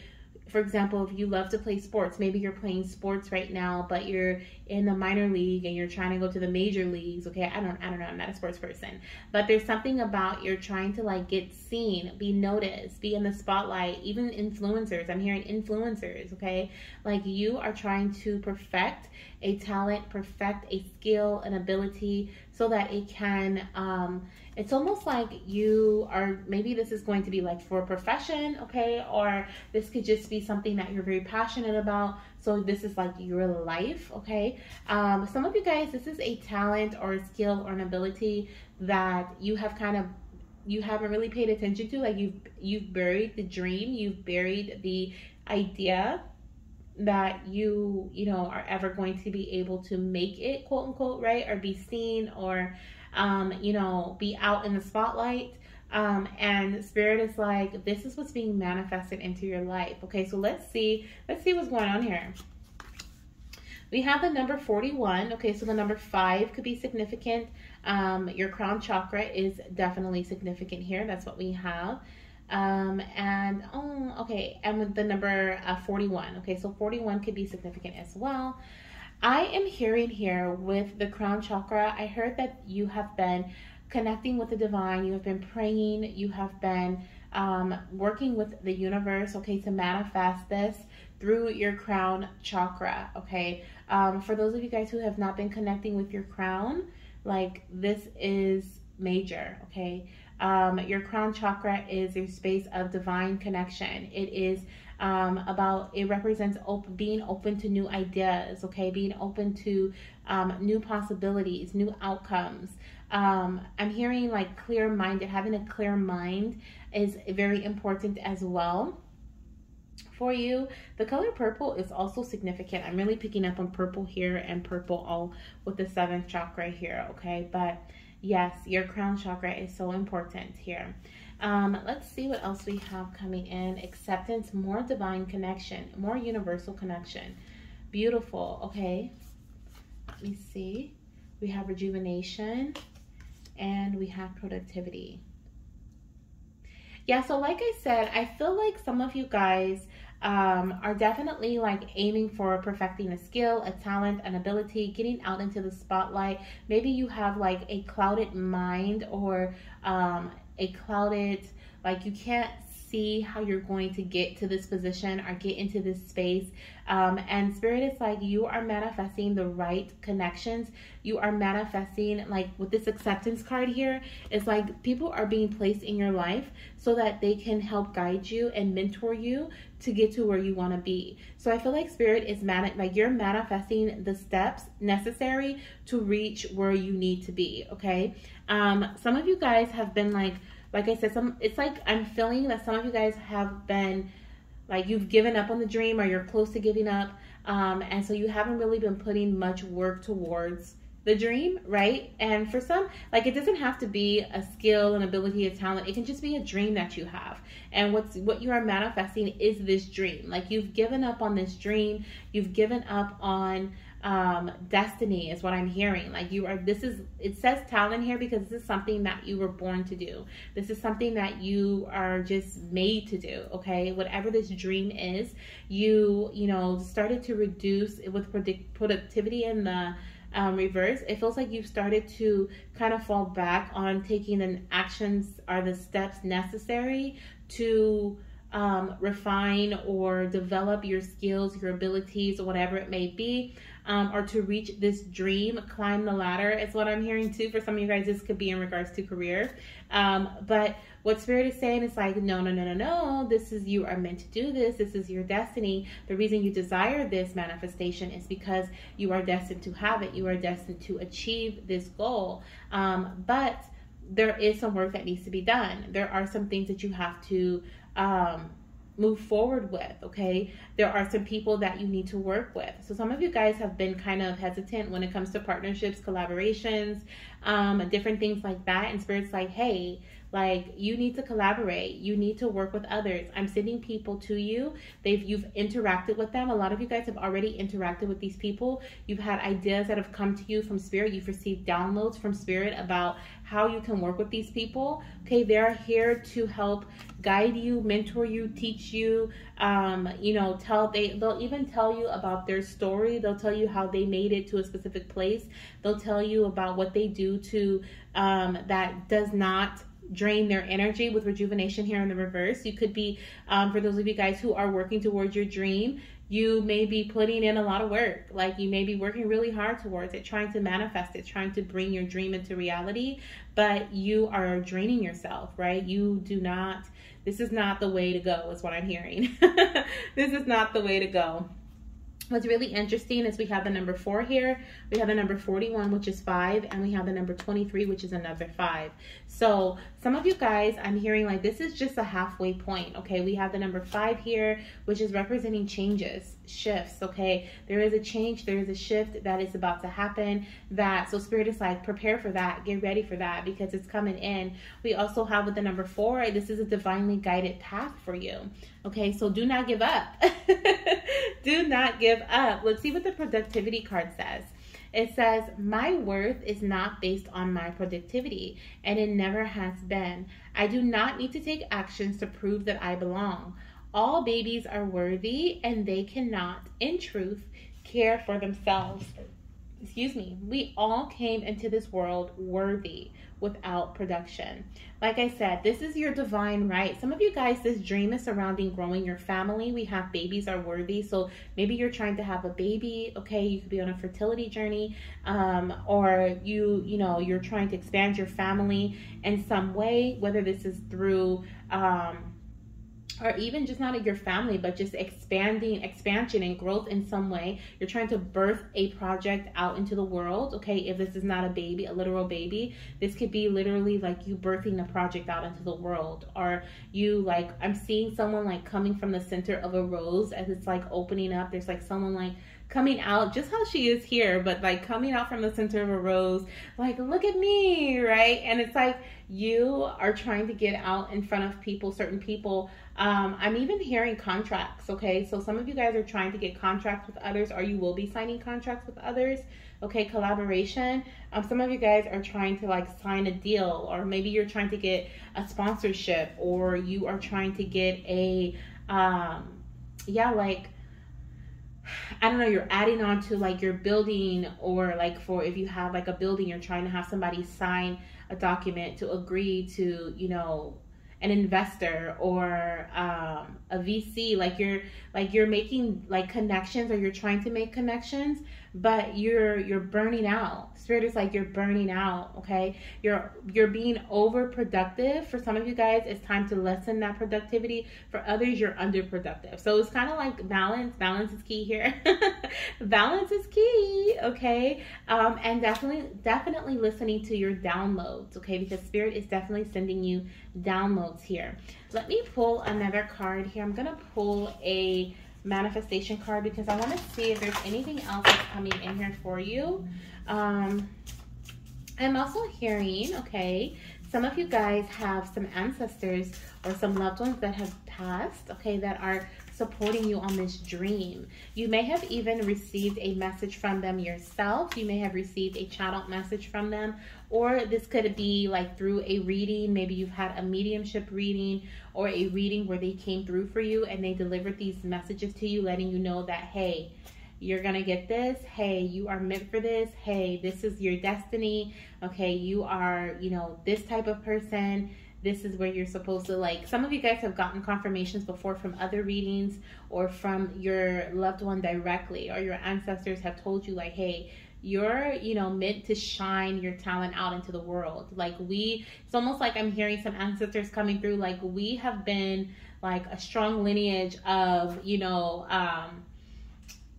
for example, if you love to play sports, maybe you're playing sports right now, but you're in the minor league and you're trying to go to the major leagues. Okay, I don't, I don't know. I'm not a sports person, but there's something about you're trying to like get seen, be noticed, be in the spotlight. Even influencers, I'm hearing influencers. Okay, like you are trying to perfect a talent, perfect a skill, an ability, so that it can. Um, it's almost like you are maybe this is going to be like for a profession, okay, or this could just be something that you're very passionate about. So this is like your life, okay? Um, some of you guys, this is a talent or a skill or an ability that you have kind of you haven't really paid attention to. Like you've you've buried the dream, you've buried the idea that you you know are ever going to be able to make it quote unquote right or be seen or um, you know be out in the spotlight um, and spirit is like this is what's being manifested into your life. Okay so let's see let's see what's going on here. We have the number 41 okay so the number five could be significant. Um, your crown chakra is definitely significant here. That's what we have. Um, and, oh, okay, and with the number uh, 41. Okay, so 41 could be significant as well. I am hearing here with the crown chakra, I heard that you have been connecting with the divine, you have been praying, you have been um, working with the universe, okay, to manifest this through your crown chakra, okay? Um, for those of you guys who have not been connecting with your crown, like this is major, okay? Um, your crown chakra is your space of divine connection. It is um, about, it represents op- being open to new ideas, okay? Being open to um, new possibilities, new outcomes. Um, I'm hearing like clear minded, having a clear mind is very important as well for you. The color purple is also significant. I'm really picking up on purple here and purple all with the seventh chakra here, okay? But Yes, your crown chakra is so important here. Um, let's see what else we have coming in. Acceptance, more divine connection, more universal connection. Beautiful. Okay. Let me see. We have rejuvenation and we have productivity. Yeah, so like I said, I feel like some of you guys um, are definitely like aiming for perfecting a skill, a talent, an ability, getting out into the spotlight. Maybe you have like a clouded mind or um, a clouded, like you can't see how you're going to get to this position or get into this space. Um, and spirit is like you are manifesting the right connections. You are manifesting like with this acceptance card here. It's like people are being placed in your life so that they can help guide you and mentor you to get to where you want to be. So I feel like spirit is man like you're manifesting the steps necessary to reach where you need to be. Okay. Um, some of you guys have been like like I said, some it's like I'm feeling that some of you guys have been like you've given up on the dream or you're close to giving up. Um, and so you haven't really been putting much work towards the dream, right? And for some, like it doesn't have to be a skill, an ability, a talent. It can just be a dream that you have. And what's what you are manifesting is this dream. Like you've given up on this dream, you've given up on um, destiny is what I'm hearing. Like you are, this is, it says talent here because this is something that you were born to do. This is something that you are just made to do. Okay. Whatever this dream is, you, you know, started to reduce with productivity in the, um, reverse, it feels like you've started to kind of fall back on taking the actions or the steps necessary to um, refine or develop your skills, your abilities, or whatever it may be um, or to reach this dream, climb the ladder is what I'm hearing too. For some of you guys, this could be in regards to career. Um, but what Spirit is saying is like, no, no, no, no, no. This is you are meant to do this. This is your destiny. The reason you desire this manifestation is because you are destined to have it. You are destined to achieve this goal. Um, but there is some work that needs to be done. There are some things that you have to um, move forward with okay there are some people that you need to work with so some of you guys have been kind of hesitant when it comes to partnerships collaborations um, different things like that and spirits like hey like you need to collaborate. You need to work with others. I'm sending people to you. They've you've interacted with them. A lot of you guys have already interacted with these people. You've had ideas that have come to you from spirit. You've received downloads from spirit about how you can work with these people. Okay, they're here to help guide you, mentor you, teach you. Um, you know, tell they they'll even tell you about their story. They'll tell you how they made it to a specific place. They'll tell you about what they do to um, that does not drain their energy with rejuvenation here in the reverse. You could be, um, for those of you guys who are working towards your dream, you may be putting in a lot of work. Like you may be working really hard towards it, trying to manifest it, trying to bring your dream into reality, but you are draining yourself, right? You do not, this is not the way to go, is what I'm hearing. this is not the way to go. What's really interesting is we have the number four here, we have the number 41, which is five, and we have the number 23, which is another five. So some of you guys, I'm hearing like this is just a halfway point, okay? We have the number five here, which is representing changes, shifts, okay? There is a change, there is a shift that is about to happen that, so spirit is like, prepare for that, get ready for that because it's coming in. We also have with the number four, this is a divinely guided path for you, okay? So do not give up. do not give up. Let's see what the productivity card says. It says, My worth is not based on my productivity, and it never has been. I do not need to take actions to prove that I belong. All babies are worthy, and they cannot, in truth, care for themselves. Excuse me. We all came into this world worthy without production. Like I said, this is your divine right. Some of you guys, this dream is surrounding growing your family. We have babies are worthy. So maybe you're trying to have a baby. Okay, you could be on a fertility journey, um, or you, you know, you're trying to expand your family in some way, whether this is through, um, or even just not your family, but just expanding, expansion and growth in some way. You're trying to birth a project out into the world. Okay, if this is not a baby, a literal baby, this could be literally like you birthing a project out into the world, or you like I'm seeing someone like coming from the center of a rose as it's like opening up. There's like someone like coming out just how she is here, but like coming out from the center of a rose, like, look at me, right? And it's like you are trying to get out in front of people, certain people. Um, I'm even hearing contracts, okay? So some of you guys are trying to get contracts with others, or you will be signing contracts with others, okay? Collaboration. Um, some of you guys are trying to like sign a deal, or maybe you're trying to get a sponsorship, or you are trying to get a, um, yeah, like I don't know, you're adding on to like your building or like for if you have like a building, you're trying to have somebody sign a document to agree to, you know, an investor or um, a VC, like you're like you're making like connections or you're trying to make connections, but you're you're burning out. Spirit is like you're burning out, okay? You're you're being overproductive. For some of you guys, it's time to lessen that productivity. For others, you're underproductive. So it's kind of like balance. Balance is key here. balance is key, okay? Um, and definitely definitely listening to your downloads, okay? Because spirit is definitely sending you downloads here. Let me pull another card here. I'm gonna pull a manifestation card because I want to see if there's anything else that's coming in here for you. Um, I'm also hearing, okay, some of you guys have some ancestors or some loved ones that have passed, okay, that are supporting you on this dream. You may have even received a message from them yourself. You may have received a out message from them, or this could be like through a reading. Maybe you've had a mediumship reading or a reading where they came through for you and they delivered these messages to you, letting you know that, hey, you're gonna get this hey you are meant for this hey this is your destiny okay you are you know this type of person this is where you're supposed to like some of you guys have gotten confirmations before from other readings or from your loved one directly or your ancestors have told you like hey you're you know meant to shine your talent out into the world. Like we it's almost like i'm hearing some ancestors coming through like we have been like a strong lineage of you know um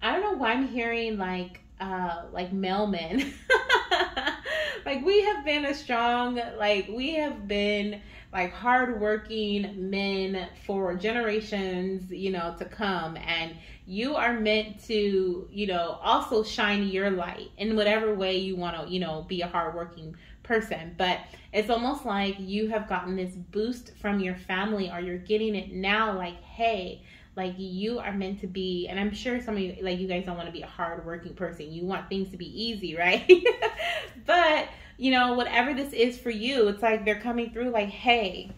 i don't know why i'm hearing like uh like mailmen like we have been a strong like we have been like hardworking men for generations, you know, to come. And you are meant to, you know, also shine your light in whatever way you want to, you know, be a hardworking person. But it's almost like you have gotten this boost from your family or you're getting it now, like, hey, like you are meant to be and i'm sure some of you like you guys don't want to be a hardworking person you want things to be easy right but you know, whatever this is for you, it's like they're coming through like, hey,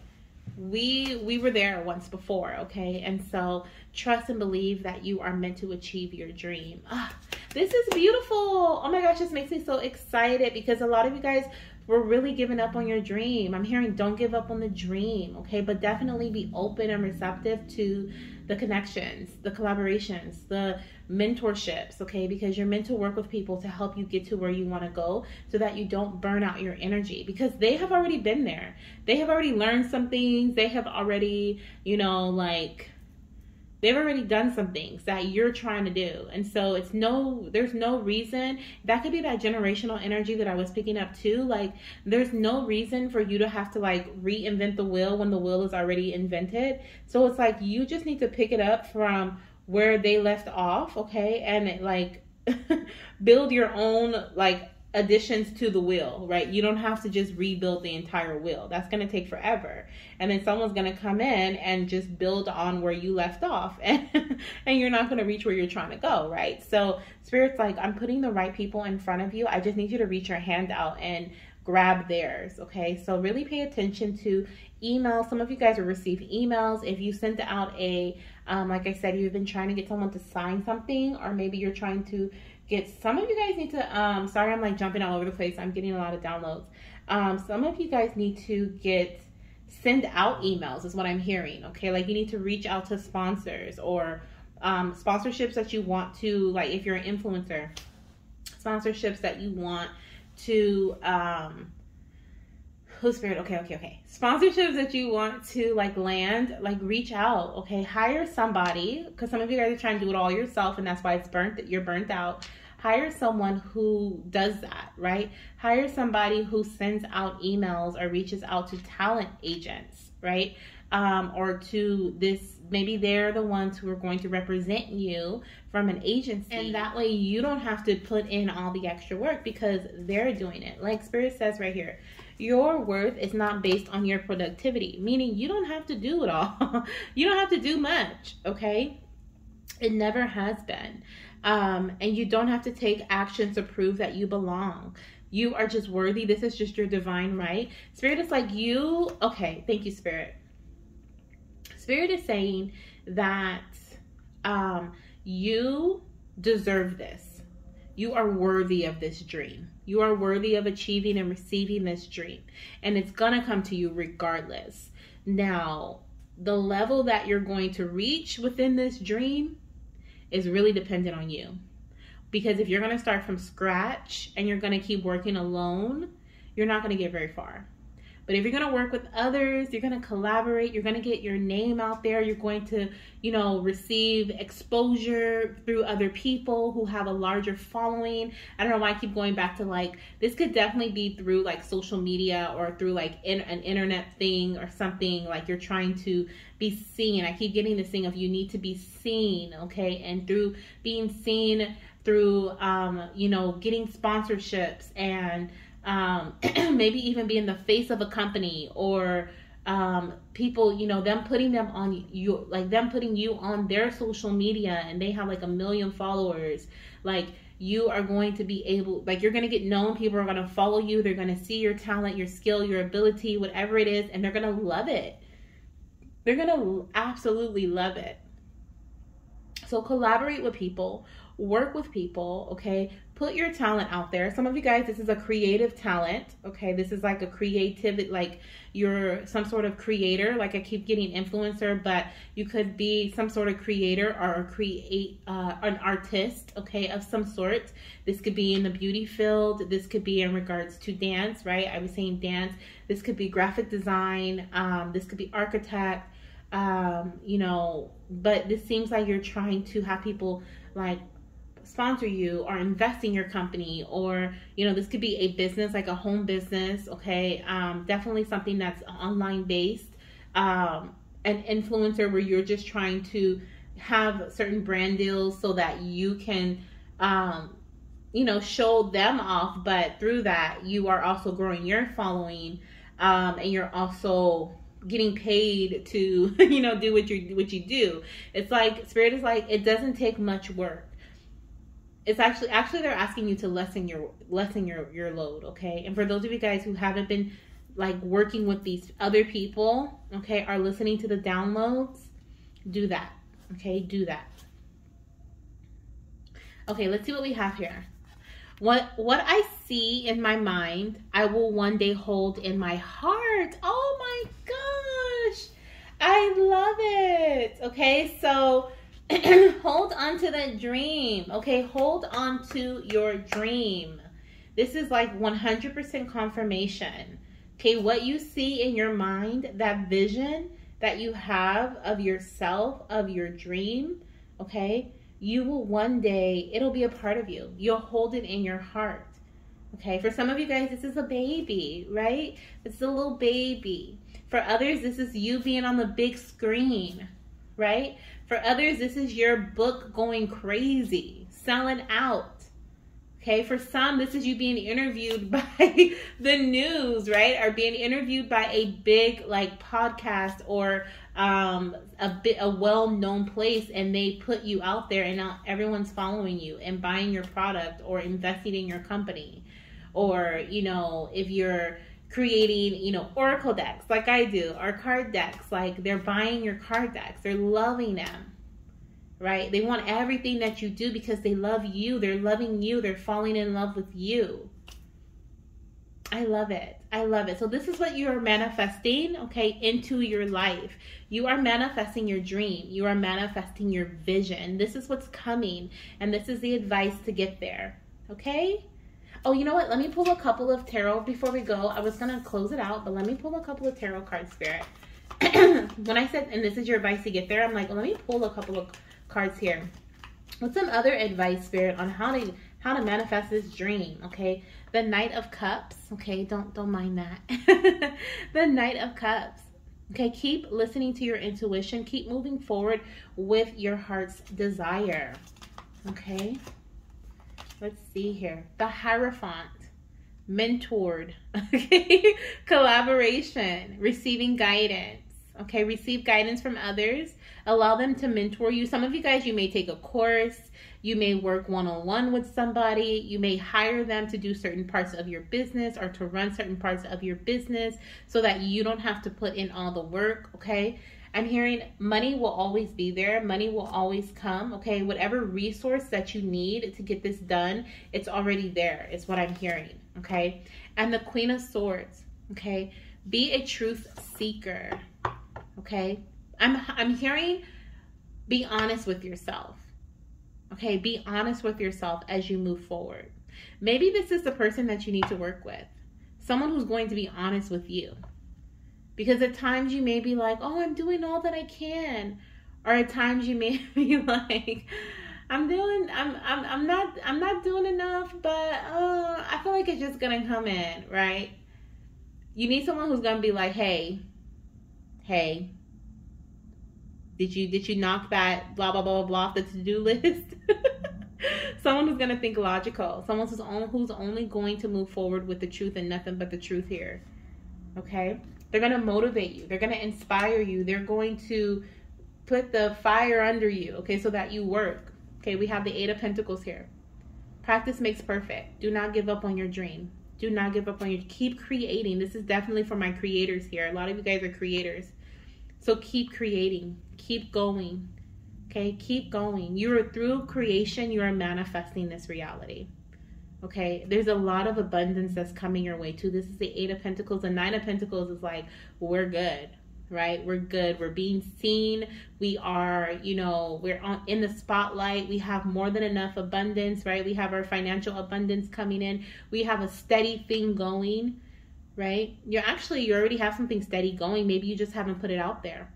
we we were there once before, okay? And so trust and believe that you are meant to achieve your dream. Ah, this is beautiful. Oh my gosh, this makes me so excited because a lot of you guys were really giving up on your dream. I'm hearing don't give up on the dream, okay? But definitely be open and receptive to the connections, the collaborations, the mentorships, okay? Because you're meant to work with people to help you get to where you want to go so that you don't burn out your energy because they have already been there. They have already learned some things. They have already, you know, like they've already done some things that you're trying to do. And so it's no there's no reason. That could be that generational energy that i was picking up too. Like there's no reason for you to have to like reinvent the wheel when the wheel is already invented. So it's like you just need to pick it up from where they left off okay? And it, like build your own like additions to the wheel, right? You don't have to just rebuild the entire wheel. That's going to take forever. And then someone's going to come in and just build on where you left off and and you're not going to reach where you're trying to go, right? So, spirit's like, I'm putting the right people in front of you. I just need you to reach your hand out and grab theirs, okay? So, really pay attention to emails. Some of you guys will receive emails if you sent out a um, like I said, you've been trying to get someone to sign something, or maybe you're trying to get some of you guys need to um sorry i'm like jumping all over the place. I'm getting a lot of downloads. Um some of you guys need to get send out emails is what i'm hearing okay? Like you need to reach out to sponsors or um sponsorships that you want to like if you're an influencer sponsorships that you want to um Holy Spirit, okay, okay, okay. Sponsorships that you want to like land, like reach out, okay? Hire somebody because some of you guys are trying to do it all yourself, and that's why it's burnt. That you're burnt out. Hire someone who does that, right? Hire somebody who sends out emails or reaches out to talent agents, right? Um, or to this maybe they're the ones who are going to represent you from an agency and that way you don't have to put in all the extra work because they're doing it like spirit says right here your worth is not based on your productivity, meaning you don't have to do it all. you don't have to do much, okay? It never has been. Um, and you don't have to take action to prove that you belong. You are just worthy. This is just your divine right. Spirit is like you. Okay, thank you, Spirit. Spirit is saying that um, you deserve this. You are worthy of this dream. You are worthy of achieving and receiving this dream, and it's going to come to you regardless. Now, the level that you're going to reach within this dream is really dependent on you. Because if you're going to start from scratch and you're going to keep working alone, you're not going to get very far. But if you're going to work with others, you're going to collaborate, you're going to get your name out there, you're going to, you know, receive exposure through other people who have a larger following. I don't know why I keep going back to like, this could definitely be through like social media or through like in, an internet thing or something like you're trying to be seen. I keep getting this thing of you need to be seen, okay? And through being seen, through, um, you know, getting sponsorships and, um, maybe even being the face of a company or um, people, you know, them putting them on you, like them putting you on their social media and they have like a million followers. Like you are going to be able, like you're going to get known. People are going to follow you. They're going to see your talent, your skill, your ability, whatever it is, and they're going to love it. They're going to absolutely love it. So collaborate with people, work with people, okay? Put your talent out there. Some of you guys, this is a creative talent, okay? This is like a creative, like you're some sort of creator. Like I keep getting influencer, but you could be some sort of creator or create uh, an artist, okay, of some sort. This could be in the beauty field. This could be in regards to dance, right? I was saying dance. This could be graphic design. Um, this could be architect. Um, you know, but this seems like you're trying to have people like sponsor you or invest in your company or you know this could be a business like a home business okay? Um, definitely something that's online based um, an influencer where you're just trying to have certain brand deals so that you can um, you know show them off but through that you are also growing your following um, and you're also getting paid to you know do what you what you do. It's like spirit is like it doesn't take much work it's actually actually they're asking you to lessen your lessen your your load okay? And for those of you guys who haven't been like working with these other people okay are listening to the downloads do that okay? Do that. Okay let's see what we have here. What what i see in my mind i will one day hold in my heart. Oh my gosh! I love it okay? So hold on to that dream. Okay, hold on to your dream. This is like 100% confirmation. Okay, what you see in your mind, that vision that you have of yourself, of your dream, okay, you will one day, it'll be a part of you. You'll hold it in your heart. Okay, for some of you guys, this is a baby, right? It's a little baby. For others, this is you being on the big screen, right? For others, this is your book going crazy, selling out. Okay, for some, this is you being interviewed by the news, right? Or being interviewed by a big like podcast or um, a bit a well-known place, and they put you out there, and now everyone's following you and buying your product or investing in your company, or you know, if you're creating, you know, oracle decks like I do, or card decks. Like they're buying your card decks, they're loving them, right? They want everything that you do because they love you, they're loving you, they're falling in love with you. I love it. I love it. So this is what you are manifesting, okay, into your life. You are manifesting your dream. You are manifesting your vision. This is what's coming, and this is the advice to get there. Okay? Oh, you know what? Let me pull a couple of tarot before we go. I was going to close it out, but let me pull a couple of tarot cards, Spirit. when I said, and this is your advice to get there, I'm like, well, let me pull a couple of cards here. What's some other advice, Spirit, on how to how to manifest this dream? Okay, the Knight of Cups. Okay, don't don't mind that. the Knight of Cups. Okay, keep listening to your intuition. Keep moving forward with your heart's desire. Okay. Let's see here. The Hierophant. Mentored. Okay. Collaboration. Receiving guidance. Okay. Receive guidance from others. Allow them to mentor you. Some of you guys, you may take a course. You may work one on one with somebody. You may hire them to do certain parts of your business or to run certain parts of your business so that you don't have to put in all the work. Okay. I'm hearing money will always be there. Money will always come. Okay. Whatever resource that you need to get this done, it's already there, is what I'm hearing. Okay. And the Queen of Swords. Okay. Be a truth seeker. Okay. I'm I'm hearing be honest with yourself. Okay, be honest with yourself as you move forward. Maybe this is the person that you need to work with. Someone who's going to be honest with you. Because at times you may be like, oh, I'm doing all that I can. Or at times you may be like, I'm doing I'm I'm I'm not I'm not doing enough, but uh I feel like it's just gonna come in, right? You need someone who's gonna be like, hey, hey, did you did you knock that blah blah blah blah off the to-do list? someone who's gonna think logical, someone who's on, who's only going to move forward with the truth and nothing but the truth here. Okay? They're going to motivate you. They're going to inspire you. They're going to put the fire under you, okay, so that you work. Okay, we have the Eight of Pentacles here. Practice makes perfect. Do not give up on your dream. Do not give up on your keep creating. This is definitely for my creators here. A lot of you guys are creators. So keep creating. Keep going. Okay? Keep going. You are through creation, you are manifesting this reality. Okay, there's a lot of abundance that's coming your way too. This is the Eight of Pentacles. The Nine of Pentacles is like, we're good right? We're good. We're being seen. We are, you know, we're on in the spotlight. We have more than enough abundance, right? We have our financial abundance coming in. We have a steady thing going, right? You're actually you already have something steady going. Maybe you just haven't put it out there.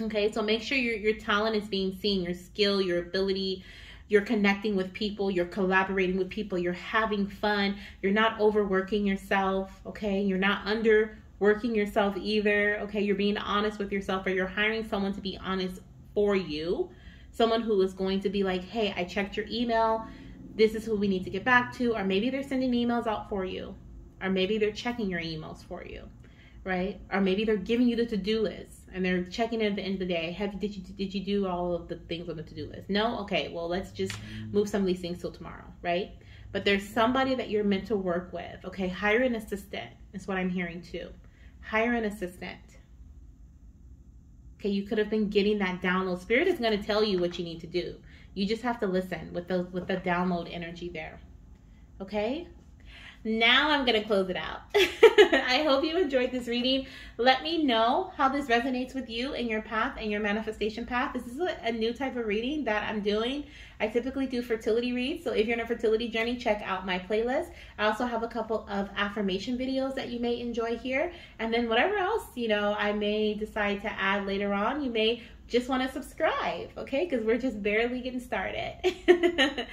Okay, so make sure your your talent is being seen, your skill, your ability, you're connecting with people, you're collaborating with people, you're having fun, you're not overworking yourself, okay? You're not under working yourself either. Okay, you're being honest with yourself or you're hiring someone to be honest for you. Someone who is going to be like, hey, I checked your email. This is who we need to get back to. Or maybe they're sending emails out for you. Or maybe they're checking your emails for you. Right? Or maybe they're giving you the to-do list and they're checking at the end of the day. Have did you did you do all of the things on the to-do list? No? Okay, well let's just move some of these things till tomorrow, right? But there's somebody that you're meant to work with. Okay, hire an assistant. Is what I'm hearing too hire an assistant. Okay, you could have been getting that download. Spirit is going to tell you what you need to do. You just have to listen with the with the download energy there. Okay? Now I'm going to close it out. I hope you enjoyed this reading. Let me know how this resonates with you in your path and your manifestation path. This is a, new type of reading that I'm doing. I typically do fertility reads. So if you're in a fertility journey, check out my playlist. I also have a couple of affirmation videos that you may enjoy here. And then whatever else, you know, I may decide to add later on, you may just want to subscribe, okay? Because we're just barely getting started.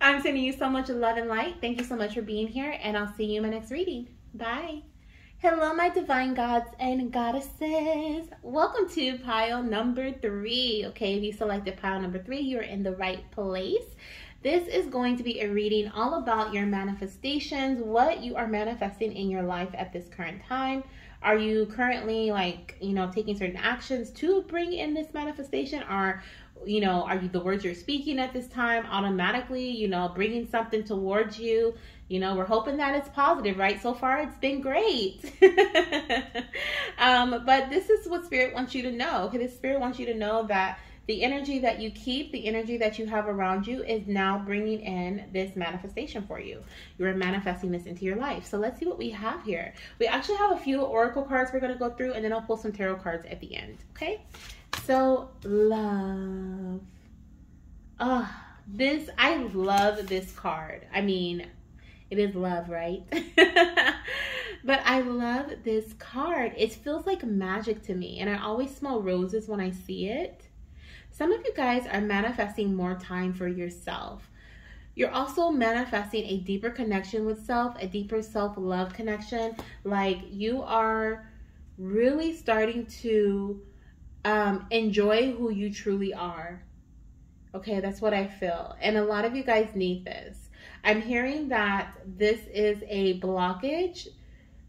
I'm sending you so much love and light. Thank you so much for being here, and I'll see you in my next reading. Bye. Hello, my divine gods and goddesses. Welcome to pile number three. Okay, if you selected pile number three, you're in the right place. This is going to be a reading all about your manifestations, what you are manifesting in your life at this current time. Are you currently like, you know, taking certain actions to bring in this manifestation? Or, you know, are you the words you're speaking at this time automatically, you know, bringing something towards you? You know, we're hoping that it's positive, right? So far, it's been great. um, but this is what Spirit wants you to know. Okay, the Spirit wants you to know that the energy that you keep, the energy that you have around you is now bringing in this manifestation for you. You're manifesting this into your life. So let's see what we have here. We actually have a few oracle cards we're going to go through and then I'll pull some tarot cards at the end. Okay. So love. Oh, this, I love this card. I mean, it is love, right? but I love this card. It feels like magic to me. And I always smell roses when I see it. Some of you guys are manifesting more time for yourself. You're also manifesting a deeper connection with self, a deeper self love connection. Like you are really starting to um, enjoy who you truly are. Okay, that's what I feel. And a lot of you guys need this. I'm hearing that this is a blockage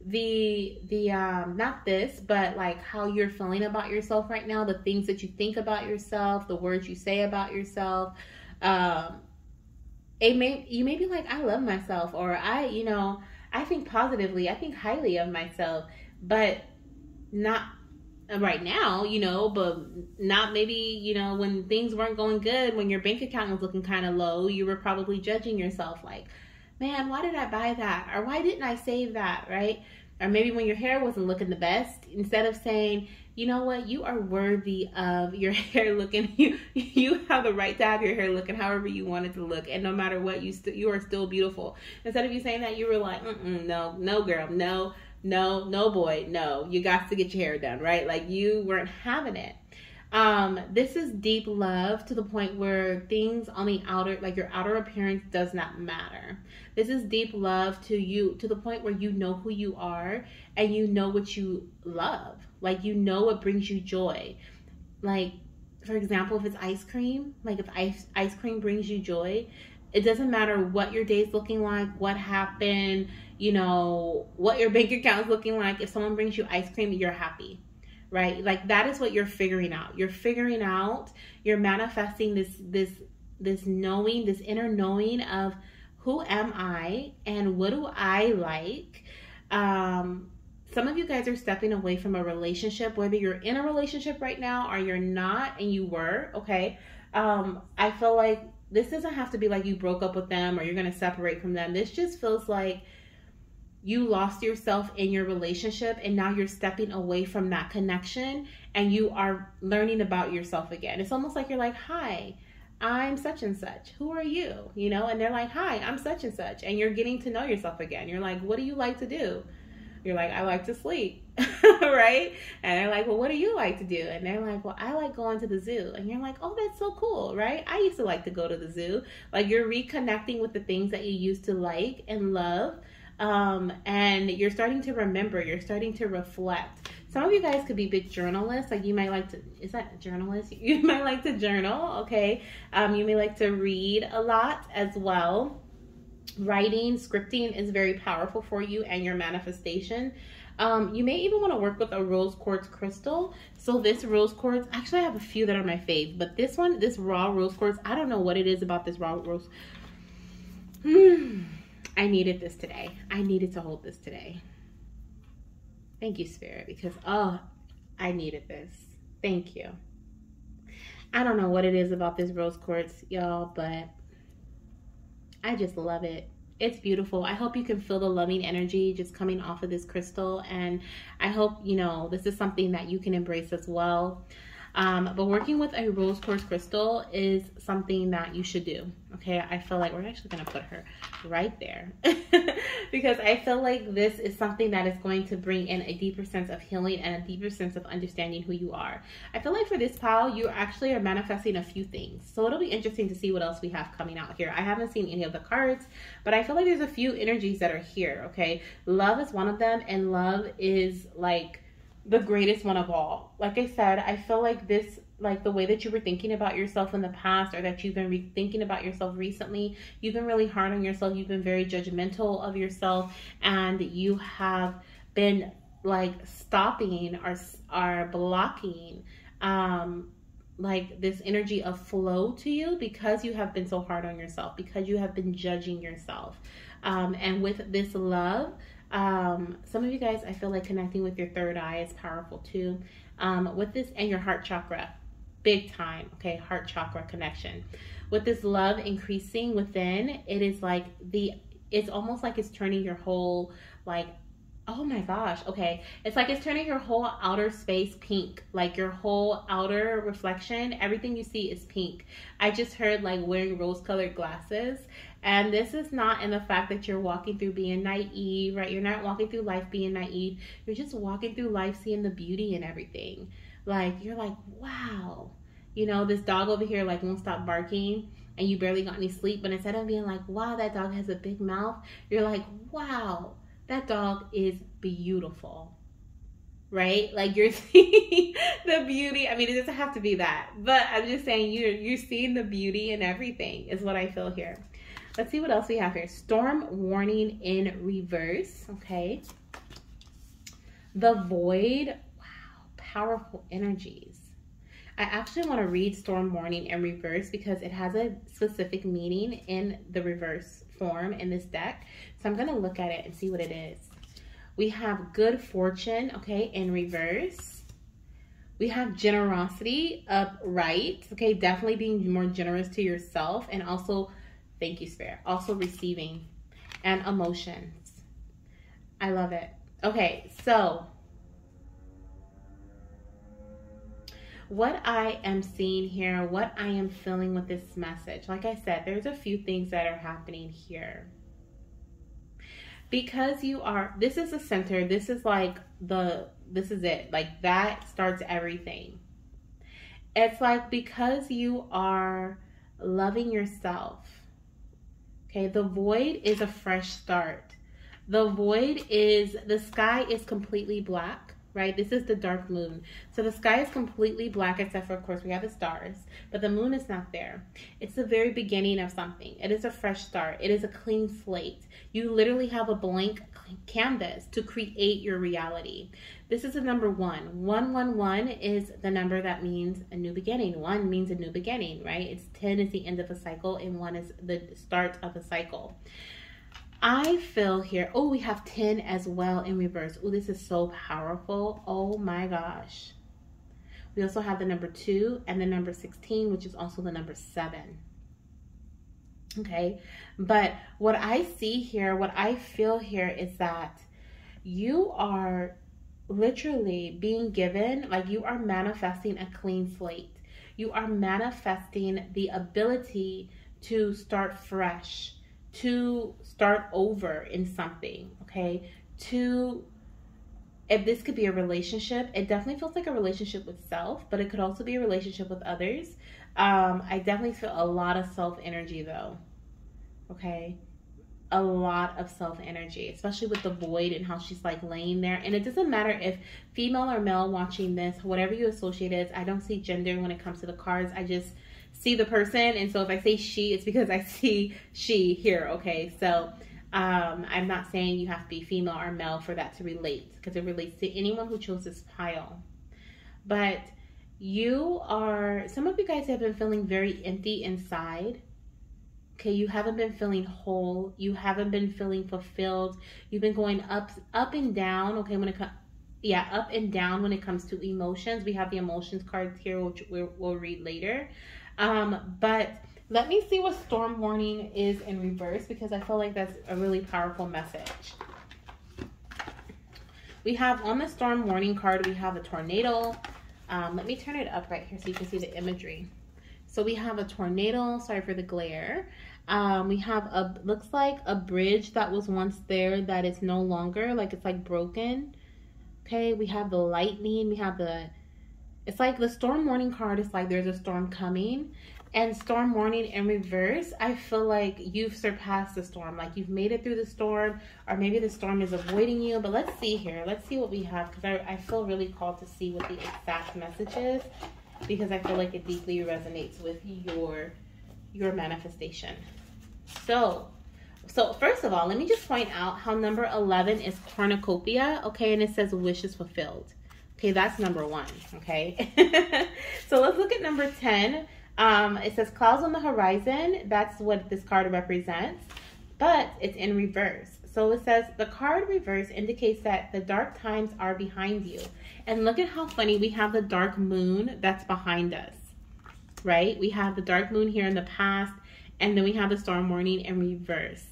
the the um not this but like how you're feeling about yourself right now the things that you think about yourself the words you say about yourself um it may you may be like i love myself or i you know i think positively i think highly of myself but not right now you know but not maybe you know when things weren't going good when your bank account was looking kind of low you were probably judging yourself like man, why did I buy that? Or why didn't I save that, right? Or maybe when your hair wasn't looking the best, instead of saying, you know what, you are worthy of your hair looking, you you have the right to have your hair looking however you want it to look, and no matter what, you still you are still beautiful. Instead of you saying that, you were like, no, no, girl, no, no, no, boy, no, you got to get your hair done, right? Like you weren't having it. Um, this is deep love to the point where things on the outer, like your outer appearance, does not matter. This is deep love to you to the point where you know who you are and you know what you love. Like you know what brings you joy. Like, for example, if it's ice cream, like if ice ice cream brings you joy, It doesn't matter what your day's looking like, what happened, you know, what your bank account's looking like. If someone brings you ice cream, you're happy right like that is what you're figuring out you're figuring out you're manifesting this this this knowing this inner knowing of who am i and what do i like? Um some of you guys are stepping away from a relationship whether you're in a relationship right now or you're not and you were okay? Um i feel like this doesn't have to be like you broke up with them or you're going to separate from them. This just feels like you lost yourself in your relationship and now you're stepping away from that connection and you are learning about yourself again. It's almost like you're like, "Hi, I'm such and such. Who are you?" You know, and they're like, "Hi, I'm such and such." And you're getting to know yourself again. You're like, "What do you like to do?" You're like, "I like to sleep." right? And they're like, "Well, what do you like to do?" And they're like, "Well, I like going to the zoo." And you're like, "Oh, that's so cool." Right? I used to like to go to the zoo. Like you're reconnecting with the things that you used to like and love um, and you're starting to remember, you're starting to reflect. Some of you guys could be big journalists. Like you might like to, is that journalist? You might like to journal, okay? Um, you may like to read a lot as well. Writing, scripting is very powerful for you and your manifestation. Um, you may even want to work with a rose quartz crystal. So this rose quartz, actually I have a few that are my fave, but this one, this raw rose quartz, I don't know what it is about this raw rose. Hmm. I needed this today. I needed to hold this today. Thank you, Spirit, because oh, I needed this. Thank you. I don't know what it is about this rose quartz, y'all, but I just love it. It's beautiful. I hope you can feel the loving energy just coming off of this crystal. And I hope, you know, this is something that you can embrace as well. Um, but working with a rose quartz crystal is something that you should do. Okay, I feel like we're actually to put her right there because I feel like this is something that is going to bring in a deeper sense of healing and a deeper sense of understanding who you are. I feel like for this pile, you actually are manifesting a few things. So it'll be interesting to see what else we have coming out here. I haven't seen any of the cards, but I feel like there's a few energies that are here. Okay, love is one of them, and love is like the greatest one of all. Like I said, I feel like this like the way that you were thinking about yourself in the past or that you've been re- thinking about yourself recently you've been really hard on yourself you've been very judgmental of yourself and you have been like stopping or are blocking um like this energy of flow to you because you have been so hard on yourself because you have been judging yourself um and with this love um, some of you guys, I feel like connecting with your third eye is powerful too. Um, with this and your heart chakra, big time, okay, heart chakra connection. With this love increasing within, it is like the, it's almost like it's turning your whole, like, oh my gosh, okay. It's like it's turning your whole outer space pink, like your whole outer reflection, everything you see is pink. I just heard like wearing rose colored glasses and this is not in the fact that you're walking through being naive, right? You're not walking through life being naive. You're just walking through life seeing the beauty in everything. Like, you're like, wow. You know, this dog over here, like, won't stop barking and you barely got any sleep. But instead of being like, wow, that dog has a big mouth, you're like, wow, that dog is beautiful right? Like you're seeing the beauty. I mean, it doesn't have to be that, but I'm just saying you're you're seeing the beauty in everything is what I feel here. Let's see what else we have here. Storm warning in reverse. Okay. The void. Wow. Powerful energies. I actually want to read storm warning in reverse because it has a specific meaning in the reverse form in this deck. So I'm going to look at it and see what it is. We have good fortune, okay, in reverse. We have generosity upright, okay, definitely being more generous to yourself and also Thank you, Spirit. Also receiving and emotions. I love it. Okay, so what I am seeing here, what I am feeling with this message, like I said, there's a few things that are happening here. Because you are, this is the center, this is like the, this is it. Like that starts everything. It's like because you are loving yourself, Okay, the void is a fresh start. The void is, the sky is completely black, right? This is the dark moon. So the sky is completely black except for, of course, we have the stars, but the moon is not there. It's the very beginning of something. It is a fresh start. It is a clean slate. You literally have a blank canvas to create your reality. This is the number one. 111 is the number that means a new beginning. One means a new beginning, right? It's 10 is the end of a cycle, and one is the start of a cycle. I feel here, oh, we have 10 as well in reverse. Oh, this is so powerful. Oh my gosh. We also have the number two and the number 16, which is also the number seven. Okay. But what I see here, what I feel here is that you are literally being given, like you are manifesting a clean slate. You are manifesting the ability to start fresh to start over in something, okay? To if this could be a relationship, it definitely feels like a relationship with self, but it could also be a relationship with others. Um, I definitely feel a lot of self energy though. Okay. A lot of self energy, especially with the void and how she's like laying there. And it doesn't matter if female or male watching this, whatever you associate is, I don't see gender when it comes to the cards. I just see the person. And so if I say she, it's because I see she here. Okay. So um, I'm not saying you have to be female or male for that to relate because it relates to anyone who chose this pile. But you are, some of you guys have been feeling very empty inside. Okay, you haven't been feeling whole. You haven't been feeling fulfilled. You've been going up, up and down. Okay, when it comes, yeah, up and down when it comes to emotions. We have the emotions cards here, which we'll, we'll read later. Um, but let me see what storm warning is in reverse because I feel like that's a really powerful message. We have on the storm warning card, we have a tornado. Um, let me turn it up right here so you can see the imagery. So we have a tornado, sorry for the glare. Um, we have a, looks like a bridge that was once there that is no longer, like it's like broken. Okay, we have the lightning, we have the it's like the storm warning card is like there's a storm coming. And storm warning in reverse, I feel like you've surpassed the storm. Like you've made it through the storm, or maybe the storm is avoiding you. But let's see here. Let's see what we have because I, I feel really called to see what the exact message is because I feel like it deeply resonates with your your manifestation. So, so first of all, let me just point out how number 11 is cornucopia, okay? And it says wishes fulfilled. Okay, that's number one. Okay. so let's look at number 10. Um, it says clouds on the horizon. That's what this card represents, but it's in reverse. So it says the card reverse indicates that the dark times are behind you. And look at how funny we have the dark moon that's behind us, right? We have the dark moon here in the past, and then we have the storm warning in reverse.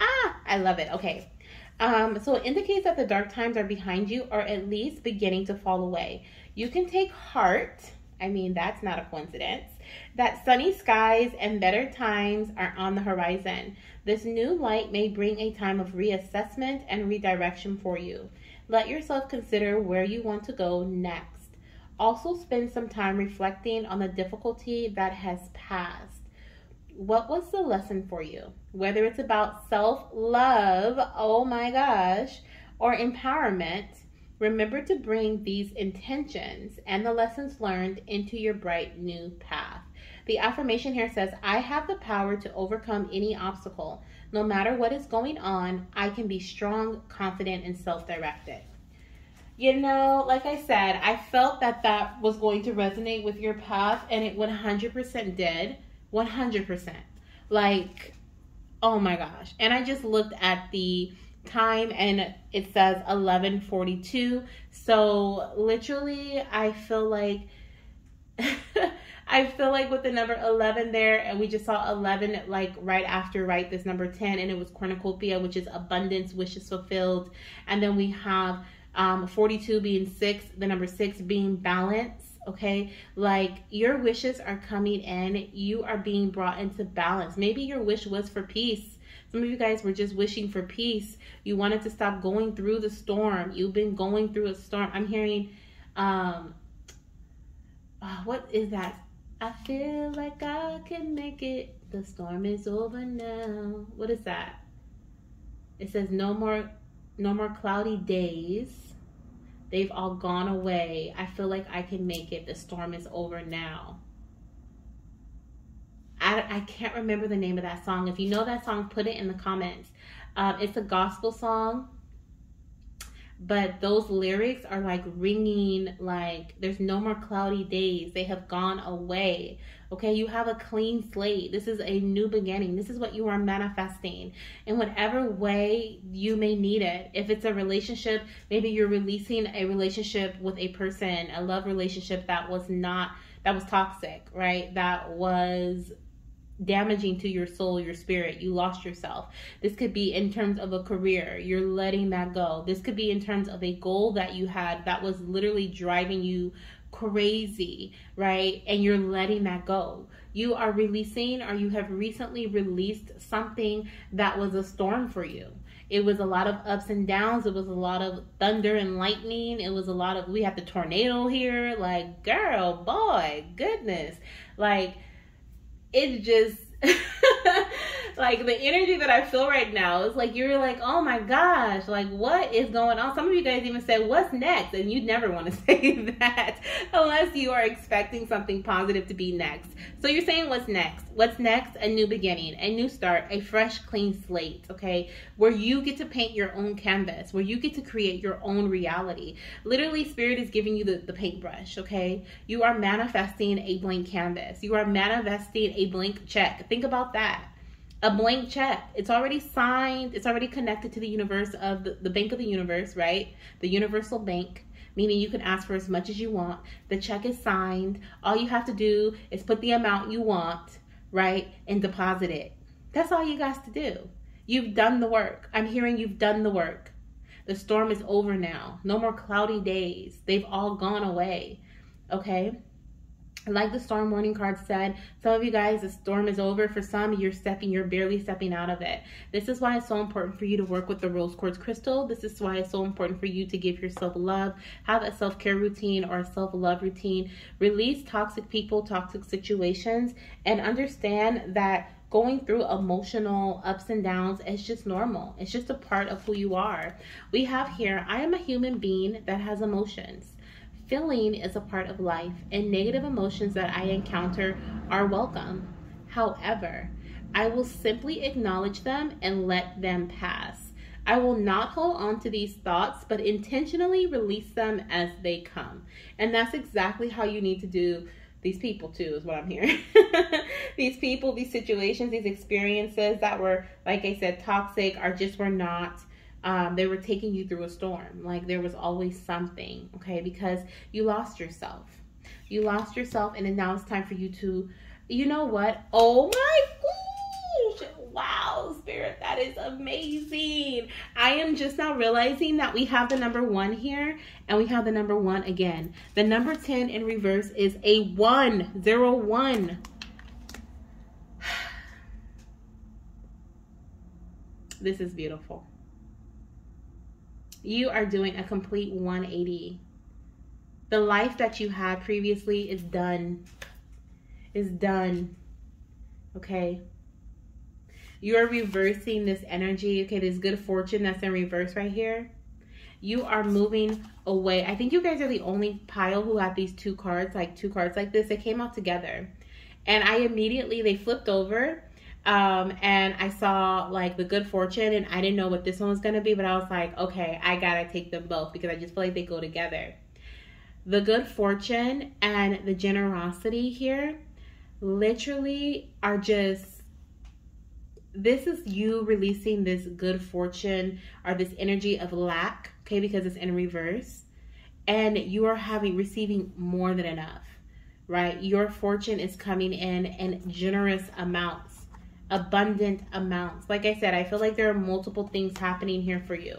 Ah, I love it. Okay. Um, so it indicates that the dark times are behind you or at least beginning to fall away. You can take heart, I mean, that's not a coincidence, that sunny skies and better times are on the horizon. This new light may bring a time of reassessment and redirection for you. Let yourself consider where you want to go next. Also, spend some time reflecting on the difficulty that has passed what was the lesson for you? Whether it's about self love, oh my gosh, or empowerment, remember to bring these intentions and the lessons learned into your bright new path. The affirmation here says, I have the power to overcome any obstacle. No matter what is going on, I can be strong, confident, and self directed. You know, like I said, I felt that that was going to resonate with your path, and it 100% did. 100%. Like, oh my gosh. And I just looked at the time and it says 11:42. So literally I feel like I feel like with the number 11 there, and we just saw 11 like right after, right, this number 10, and it was cornucopia, which is abundance, wishes fulfilled. And then we have um, 42 being six, the number six being balance okay? Like your wishes are coming in, you are being brought into balance. Maybe your wish was for peace. Some of you guys were just wishing for peace. You wanted to stop going through the storm. You've been going through a storm. I'm hearing, um, uh, what is that? I feel like I can make it. The storm is over now. What is that? It says no more, no more cloudy days They've all gone away. I feel like I can make it. The storm is over now. I, I can't remember the name of that song. If you know that song, put it in the comments. Um, it's a gospel song but those lyrics are like ringing like there's no more cloudy days. They have gone away. Okay you have a clean slate. This is a new beginning. This is what you are manifesting. In whatever way you may need it if it's a relationship maybe you're releasing a relationship with a person a love relationship that was not that was toxic right? That was damaging to your soul, your spirit. You lost yourself. This could be in terms of a career. You're letting that go. This could be in terms of a goal that you had that was literally driving you crazy, right? And you're letting that go. You are releasing or you have recently released something that was a storm for you. It was a lot of ups and downs. It was a lot of thunder and lightning. It was a lot of, we had the tornado here. Like, girl, boy, goodness. Like, it just like the energy that I feel right now is like you're like, oh my gosh, like what is going on? Some of you guys even said, what's next? And you never want to say that unless you are expecting something positive to be next. So you're saying, what's next? What's next? A new beginning, a new start, a fresh, clean slate, okay? Where you get to paint your own canvas, where you get to create your own reality. Literally, Spirit is giving you the, the paintbrush, okay? You are manifesting a blank canvas. You are manifesting a blank check. Think about that a blank check. It's already signed. It's already connected to the universe of the, the bank of the universe, right? The universal bank, meaning you can ask for as much as you want. The check is signed. All you have to do is put the amount you want, right? And deposit it. That's all you got to do. You've done the work. I'm hearing you've done the work. The storm is over now. No more cloudy days. They've all gone away. Okay? Like the storm warning card said, some of you guys, the storm is over. For some, you're stepping, you're barely stepping out of it. This is why it's so important for you to work with the rose quartz crystal. This is why it's so important for you to give yourself love, have a self-care routine or a self-love routine, release toxic people, toxic situations, and understand that going through emotional ups and downs is just normal. It's just a part of who you are. We have here, I am a human being that has emotions. Feeling is a part of life, and negative emotions that I encounter are welcome. However, I will simply acknowledge them and let them pass. I will not hold on to these thoughts, but intentionally release them as they come. And that's exactly how you need to do these people too is what I'm hearing. these people, these situations, these experiences that were, like I said, toxic or just were not um, they were taking you through a storm. Like there was always something, okay? Because you lost yourself. You lost yourself, and then now it's time for you to, you know what? Oh my gosh! Wow, Spirit, that is amazing. I am just now realizing that we have the number one here, and we have the number one again. The number 10 in reverse is a one, zero, one. This is beautiful you are doing a complete 180. The life that you had previously is done. Is done. Okay? You're reversing this energy. Okay, this good fortune that's in reverse right here. You are moving away. I think you guys are the only pile who have these two cards, like two cards like this. They came out together. And I immediately, they flipped over um, and I saw like the good fortune, and I didn't know what this one was gonna be, but I was like, okay, I gotta take them both because I just feel like they go together. The good fortune and the generosity here literally are just this is you releasing this good fortune or this energy of lack, okay, because it's in reverse, and you are having receiving more than enough, right? Your fortune is coming in in generous amounts abundant amounts. Like I said, I feel like there are multiple things happening here for you.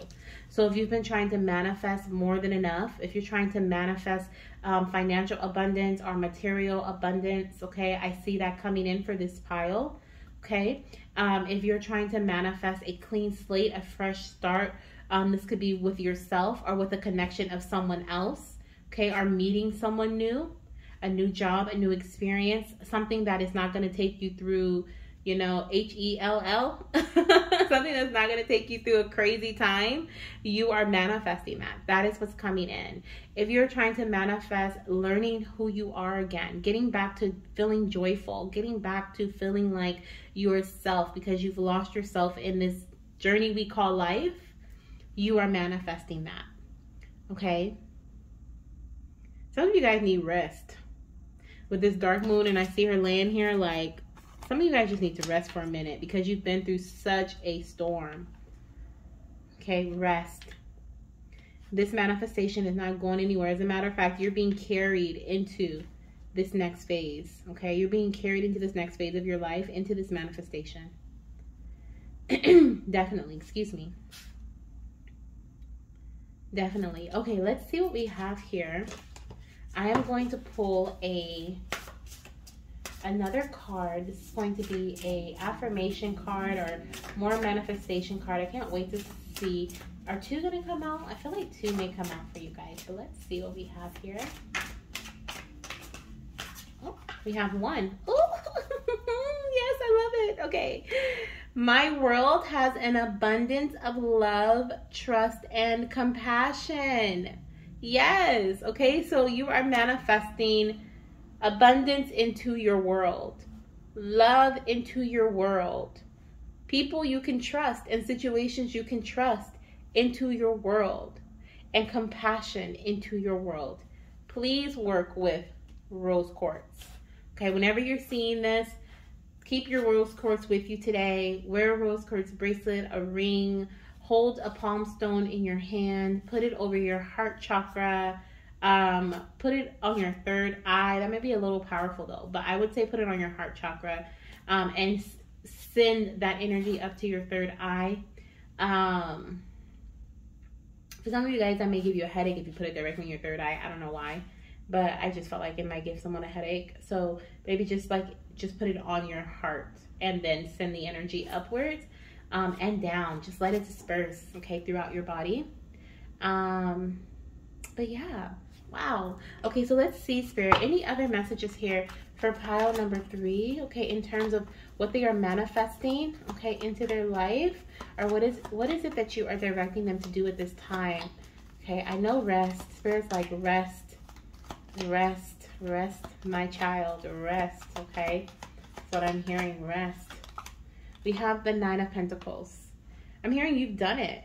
So if you've been trying to manifest more than enough, if you're trying to manifest um, financial abundance or material abundance, okay, I see that coming in for this pile, okay. Um, if you're trying to manifest a clean slate, a fresh start, um, this could be with yourself or with a connection of someone else, okay, or meeting someone new, a new job, a new experience, something that is not going to take you through you know, H E L L, something that's not going to take you through a crazy time, you are manifesting that. That is what's coming in. If you're trying to manifest learning who you are again, getting back to feeling joyful, getting back to feeling like yourself because you've lost yourself in this journey we call life, you are manifesting that. Okay? Some of you guys need rest. With this dark moon, and I see her laying here like some of you guys just need to rest for a minute because you've been through such a storm. Okay, rest. This manifestation is not going anywhere. As a matter of fact, you're being carried into this next phase. Okay, you're being carried into this next phase of your life, into this manifestation. Definitely, excuse me. Definitely. Okay, let's see what we have here. I am going to pull a another card. This is going to be a affirmation card or more manifestation card. I can't wait to see. Are two going to come out? I feel like two may come out for you guys. So let's see what we have here. Oh, we have one. Oh, yes, I love it. Okay. My world has an abundance of love, trust, and compassion. Yes. Okay. So you are manifesting abundance into your world, love into your world, people you can trust and situations you can trust into your world, and compassion into your world. Please work with rose quartz. Okay, whenever you're seeing this, keep your rose quartz with you today. Wear a rose quartz bracelet, a ring, hold a palm stone in your hand, put it over your heart chakra um, put it on your third eye. That may be a little powerful though, but I would say put it on your heart chakra um, and send that energy up to your third eye. Um, for some of you guys, that may give you a headache if you put it directly in your third eye. I don't know why, but I just felt like it might give someone a headache. So maybe just like just put it on your heart and then send the energy upwards um, and down. Just let it disperse, okay, throughout your body. Um, but yeah. Wow. Okay, so let's see, Spirit. Any other messages here for pile number three? Okay, in terms of what they are manifesting, okay, into their life, or what is what is it that you are directing them to do at this time? Okay, I know rest. Spirit's like rest, rest, rest, my child, rest. Okay, that's what I'm hearing. Rest. We have the Nine of Pentacles. I'm hearing you've done it.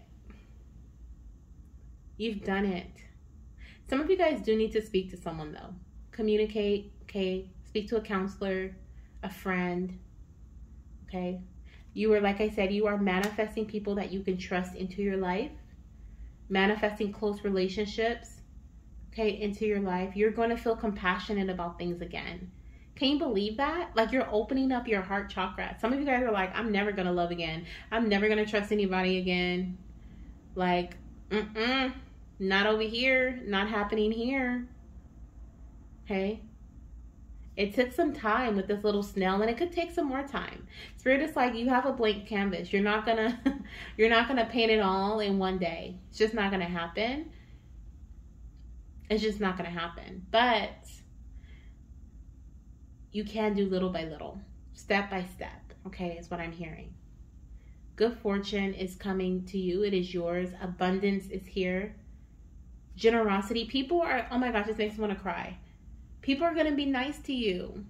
You've done it. Some of you guys do need to speak to someone though. Communicate, okay? Speak to a counselor, a friend, okay? You are, like I said, you are manifesting people that you can trust into your life, manifesting close relationships, okay, into your life. You're going to feel compassionate about things again. Can you believe that? Like you're opening up your heart chakra. Some of you guys are like, I'm never going to love again. I'm never going to trust anybody again. Like, mm-mm. Not over here, not happening here. Okay? It took some time with this little snail and it could take some more time. Spirit is like you have a blank canvas. You're not gonna you're not gonna paint it all in one day. It's just not gonna happen. It's just not gonna happen. But you can do little by little, step by step. Okay, is what I'm hearing. Good fortune is coming to you. It is yours. Abundance is here generosity. People are, oh my gosh, this makes me want to cry. People are going to be nice to you.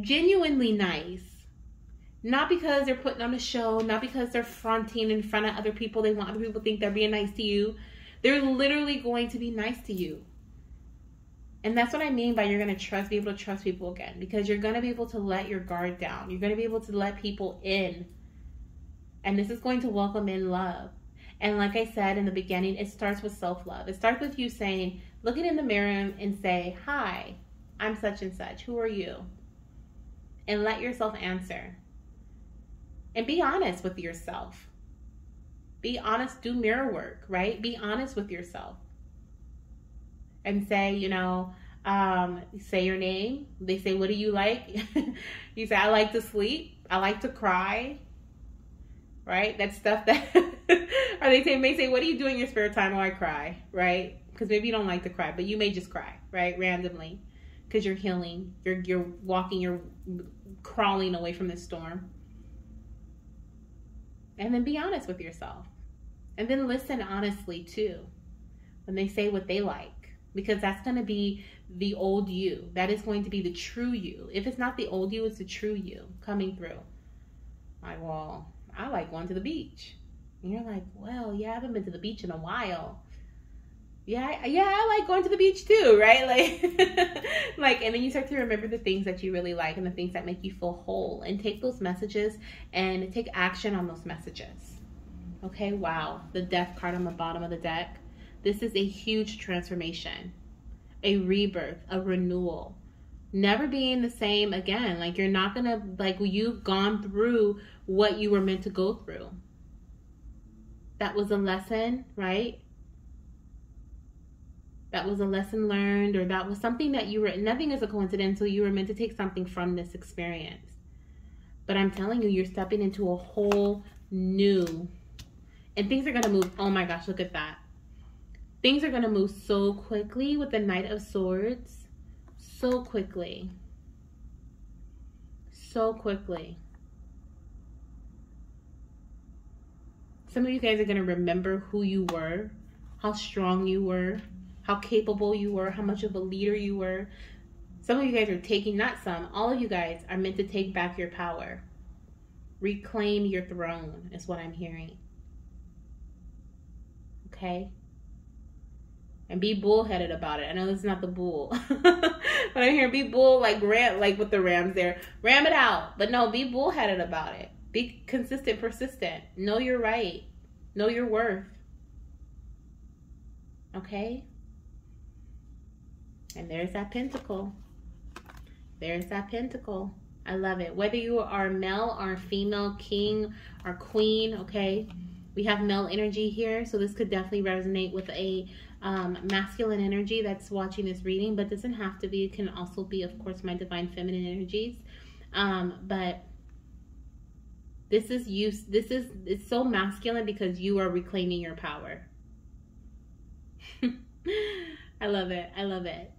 Genuinely nice. Not because they're putting on a show, not because they're fronting in front of other people. They want other people to think they're being nice to you. They're literally going to be nice to you. And that's what I mean by you're going to trust, be able to trust people again. Because you're going to be able to let your guard down. You're going to be able to let people in. And this is going to welcome in love. And like I said in the beginning, it starts with self love. It starts with you saying, looking in the mirror and say, Hi, I'm such and such. Who are you? And let yourself answer. And be honest with yourself. Be honest, do mirror work, right? Be honest with yourself. And say, you know, um, say your name. They say, What do you like? you say, I like to sleep. I like to cry. Right? That stuff that or they say, may say, what do you do in your spare time? Oh, I cry, right? Because maybe you don't like to cry, but you may just cry, right? Randomly. because you're healing. You're you're walking, you're crawling away from the storm. And then be honest with yourself. And then listen honestly too when they say what they like because that's going to be the old you. That is going to be the true you. If it's not the old you, it's the true you coming through. Like, well, I like going to the beach. And you're like, well, yeah, I haven't been to the beach in a while. Yeah, yeah, I like going to the beach too, right? Like, like, and then you start to remember the things that you really like and the things that make you feel whole, and take those messages and take action on those messages. Okay, wow, the death card on the bottom of the deck. This is a huge transformation, a rebirth, a renewal. Never being the same again. Like you're not gonna like you've gone through what you were meant to go through. That was a lesson, right? That was a lesson learned, or that was something that you were, nothing is a coincidental. You were meant to take something from this experience. But I'm telling you, you're stepping into a whole new, and things are to move. Oh my gosh, look at that. Things are to move so quickly with the Knight of Swords. So quickly. So quickly. Some of you guys are going to remember who you were, how strong you were, how capable you were, how much of a leader you were. Some of you guys are taking, not some, all of you guys are meant to take back your power. Reclaim your throne, is what I'm hearing. Okay? And be bullheaded about it. I know this is not the bull, but I'm here be bull like ram like with the Rams there, ram it out. But no, be bullheaded about it. Be consistent, persistent. Know you're right. Know your worth. Okay. And there's that pentacle. There's that pentacle. I love it. Whether you are male or female, king or queen, okay? We have male energy here, so this could definitely resonate with a um, masculine energy that's watching this reading, but doesn't have to be. It can also be, of course, my divine feminine energies. Um, but this is you. This is it's so masculine because you are reclaiming your power. I love it. I love it.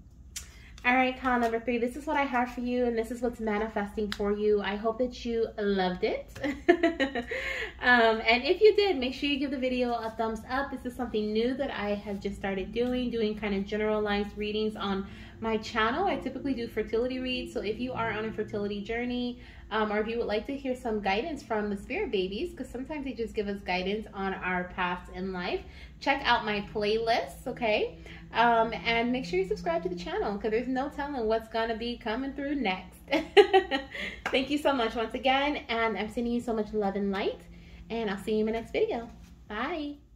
All right, call number three. This is what I have for you, and this is what's manifesting for you. I hope that you loved it. um, and if you did, make sure you give the video a thumbs up. This is something new that I have just started doing, doing kind of generalized readings on my channel. I typically do fertility reads, so if you are on a fertility journey, um, or if you would like to hear some guidance from the spirit babies, because sometimes they just give us guidance on our paths in life, check out my playlists, okay? Um, and make sure you subscribe to the channel because there's no telling what's going to be coming through next. Thank you so much once again. And I'm sending you so much love and light. And I'll see you in my next video. Bye.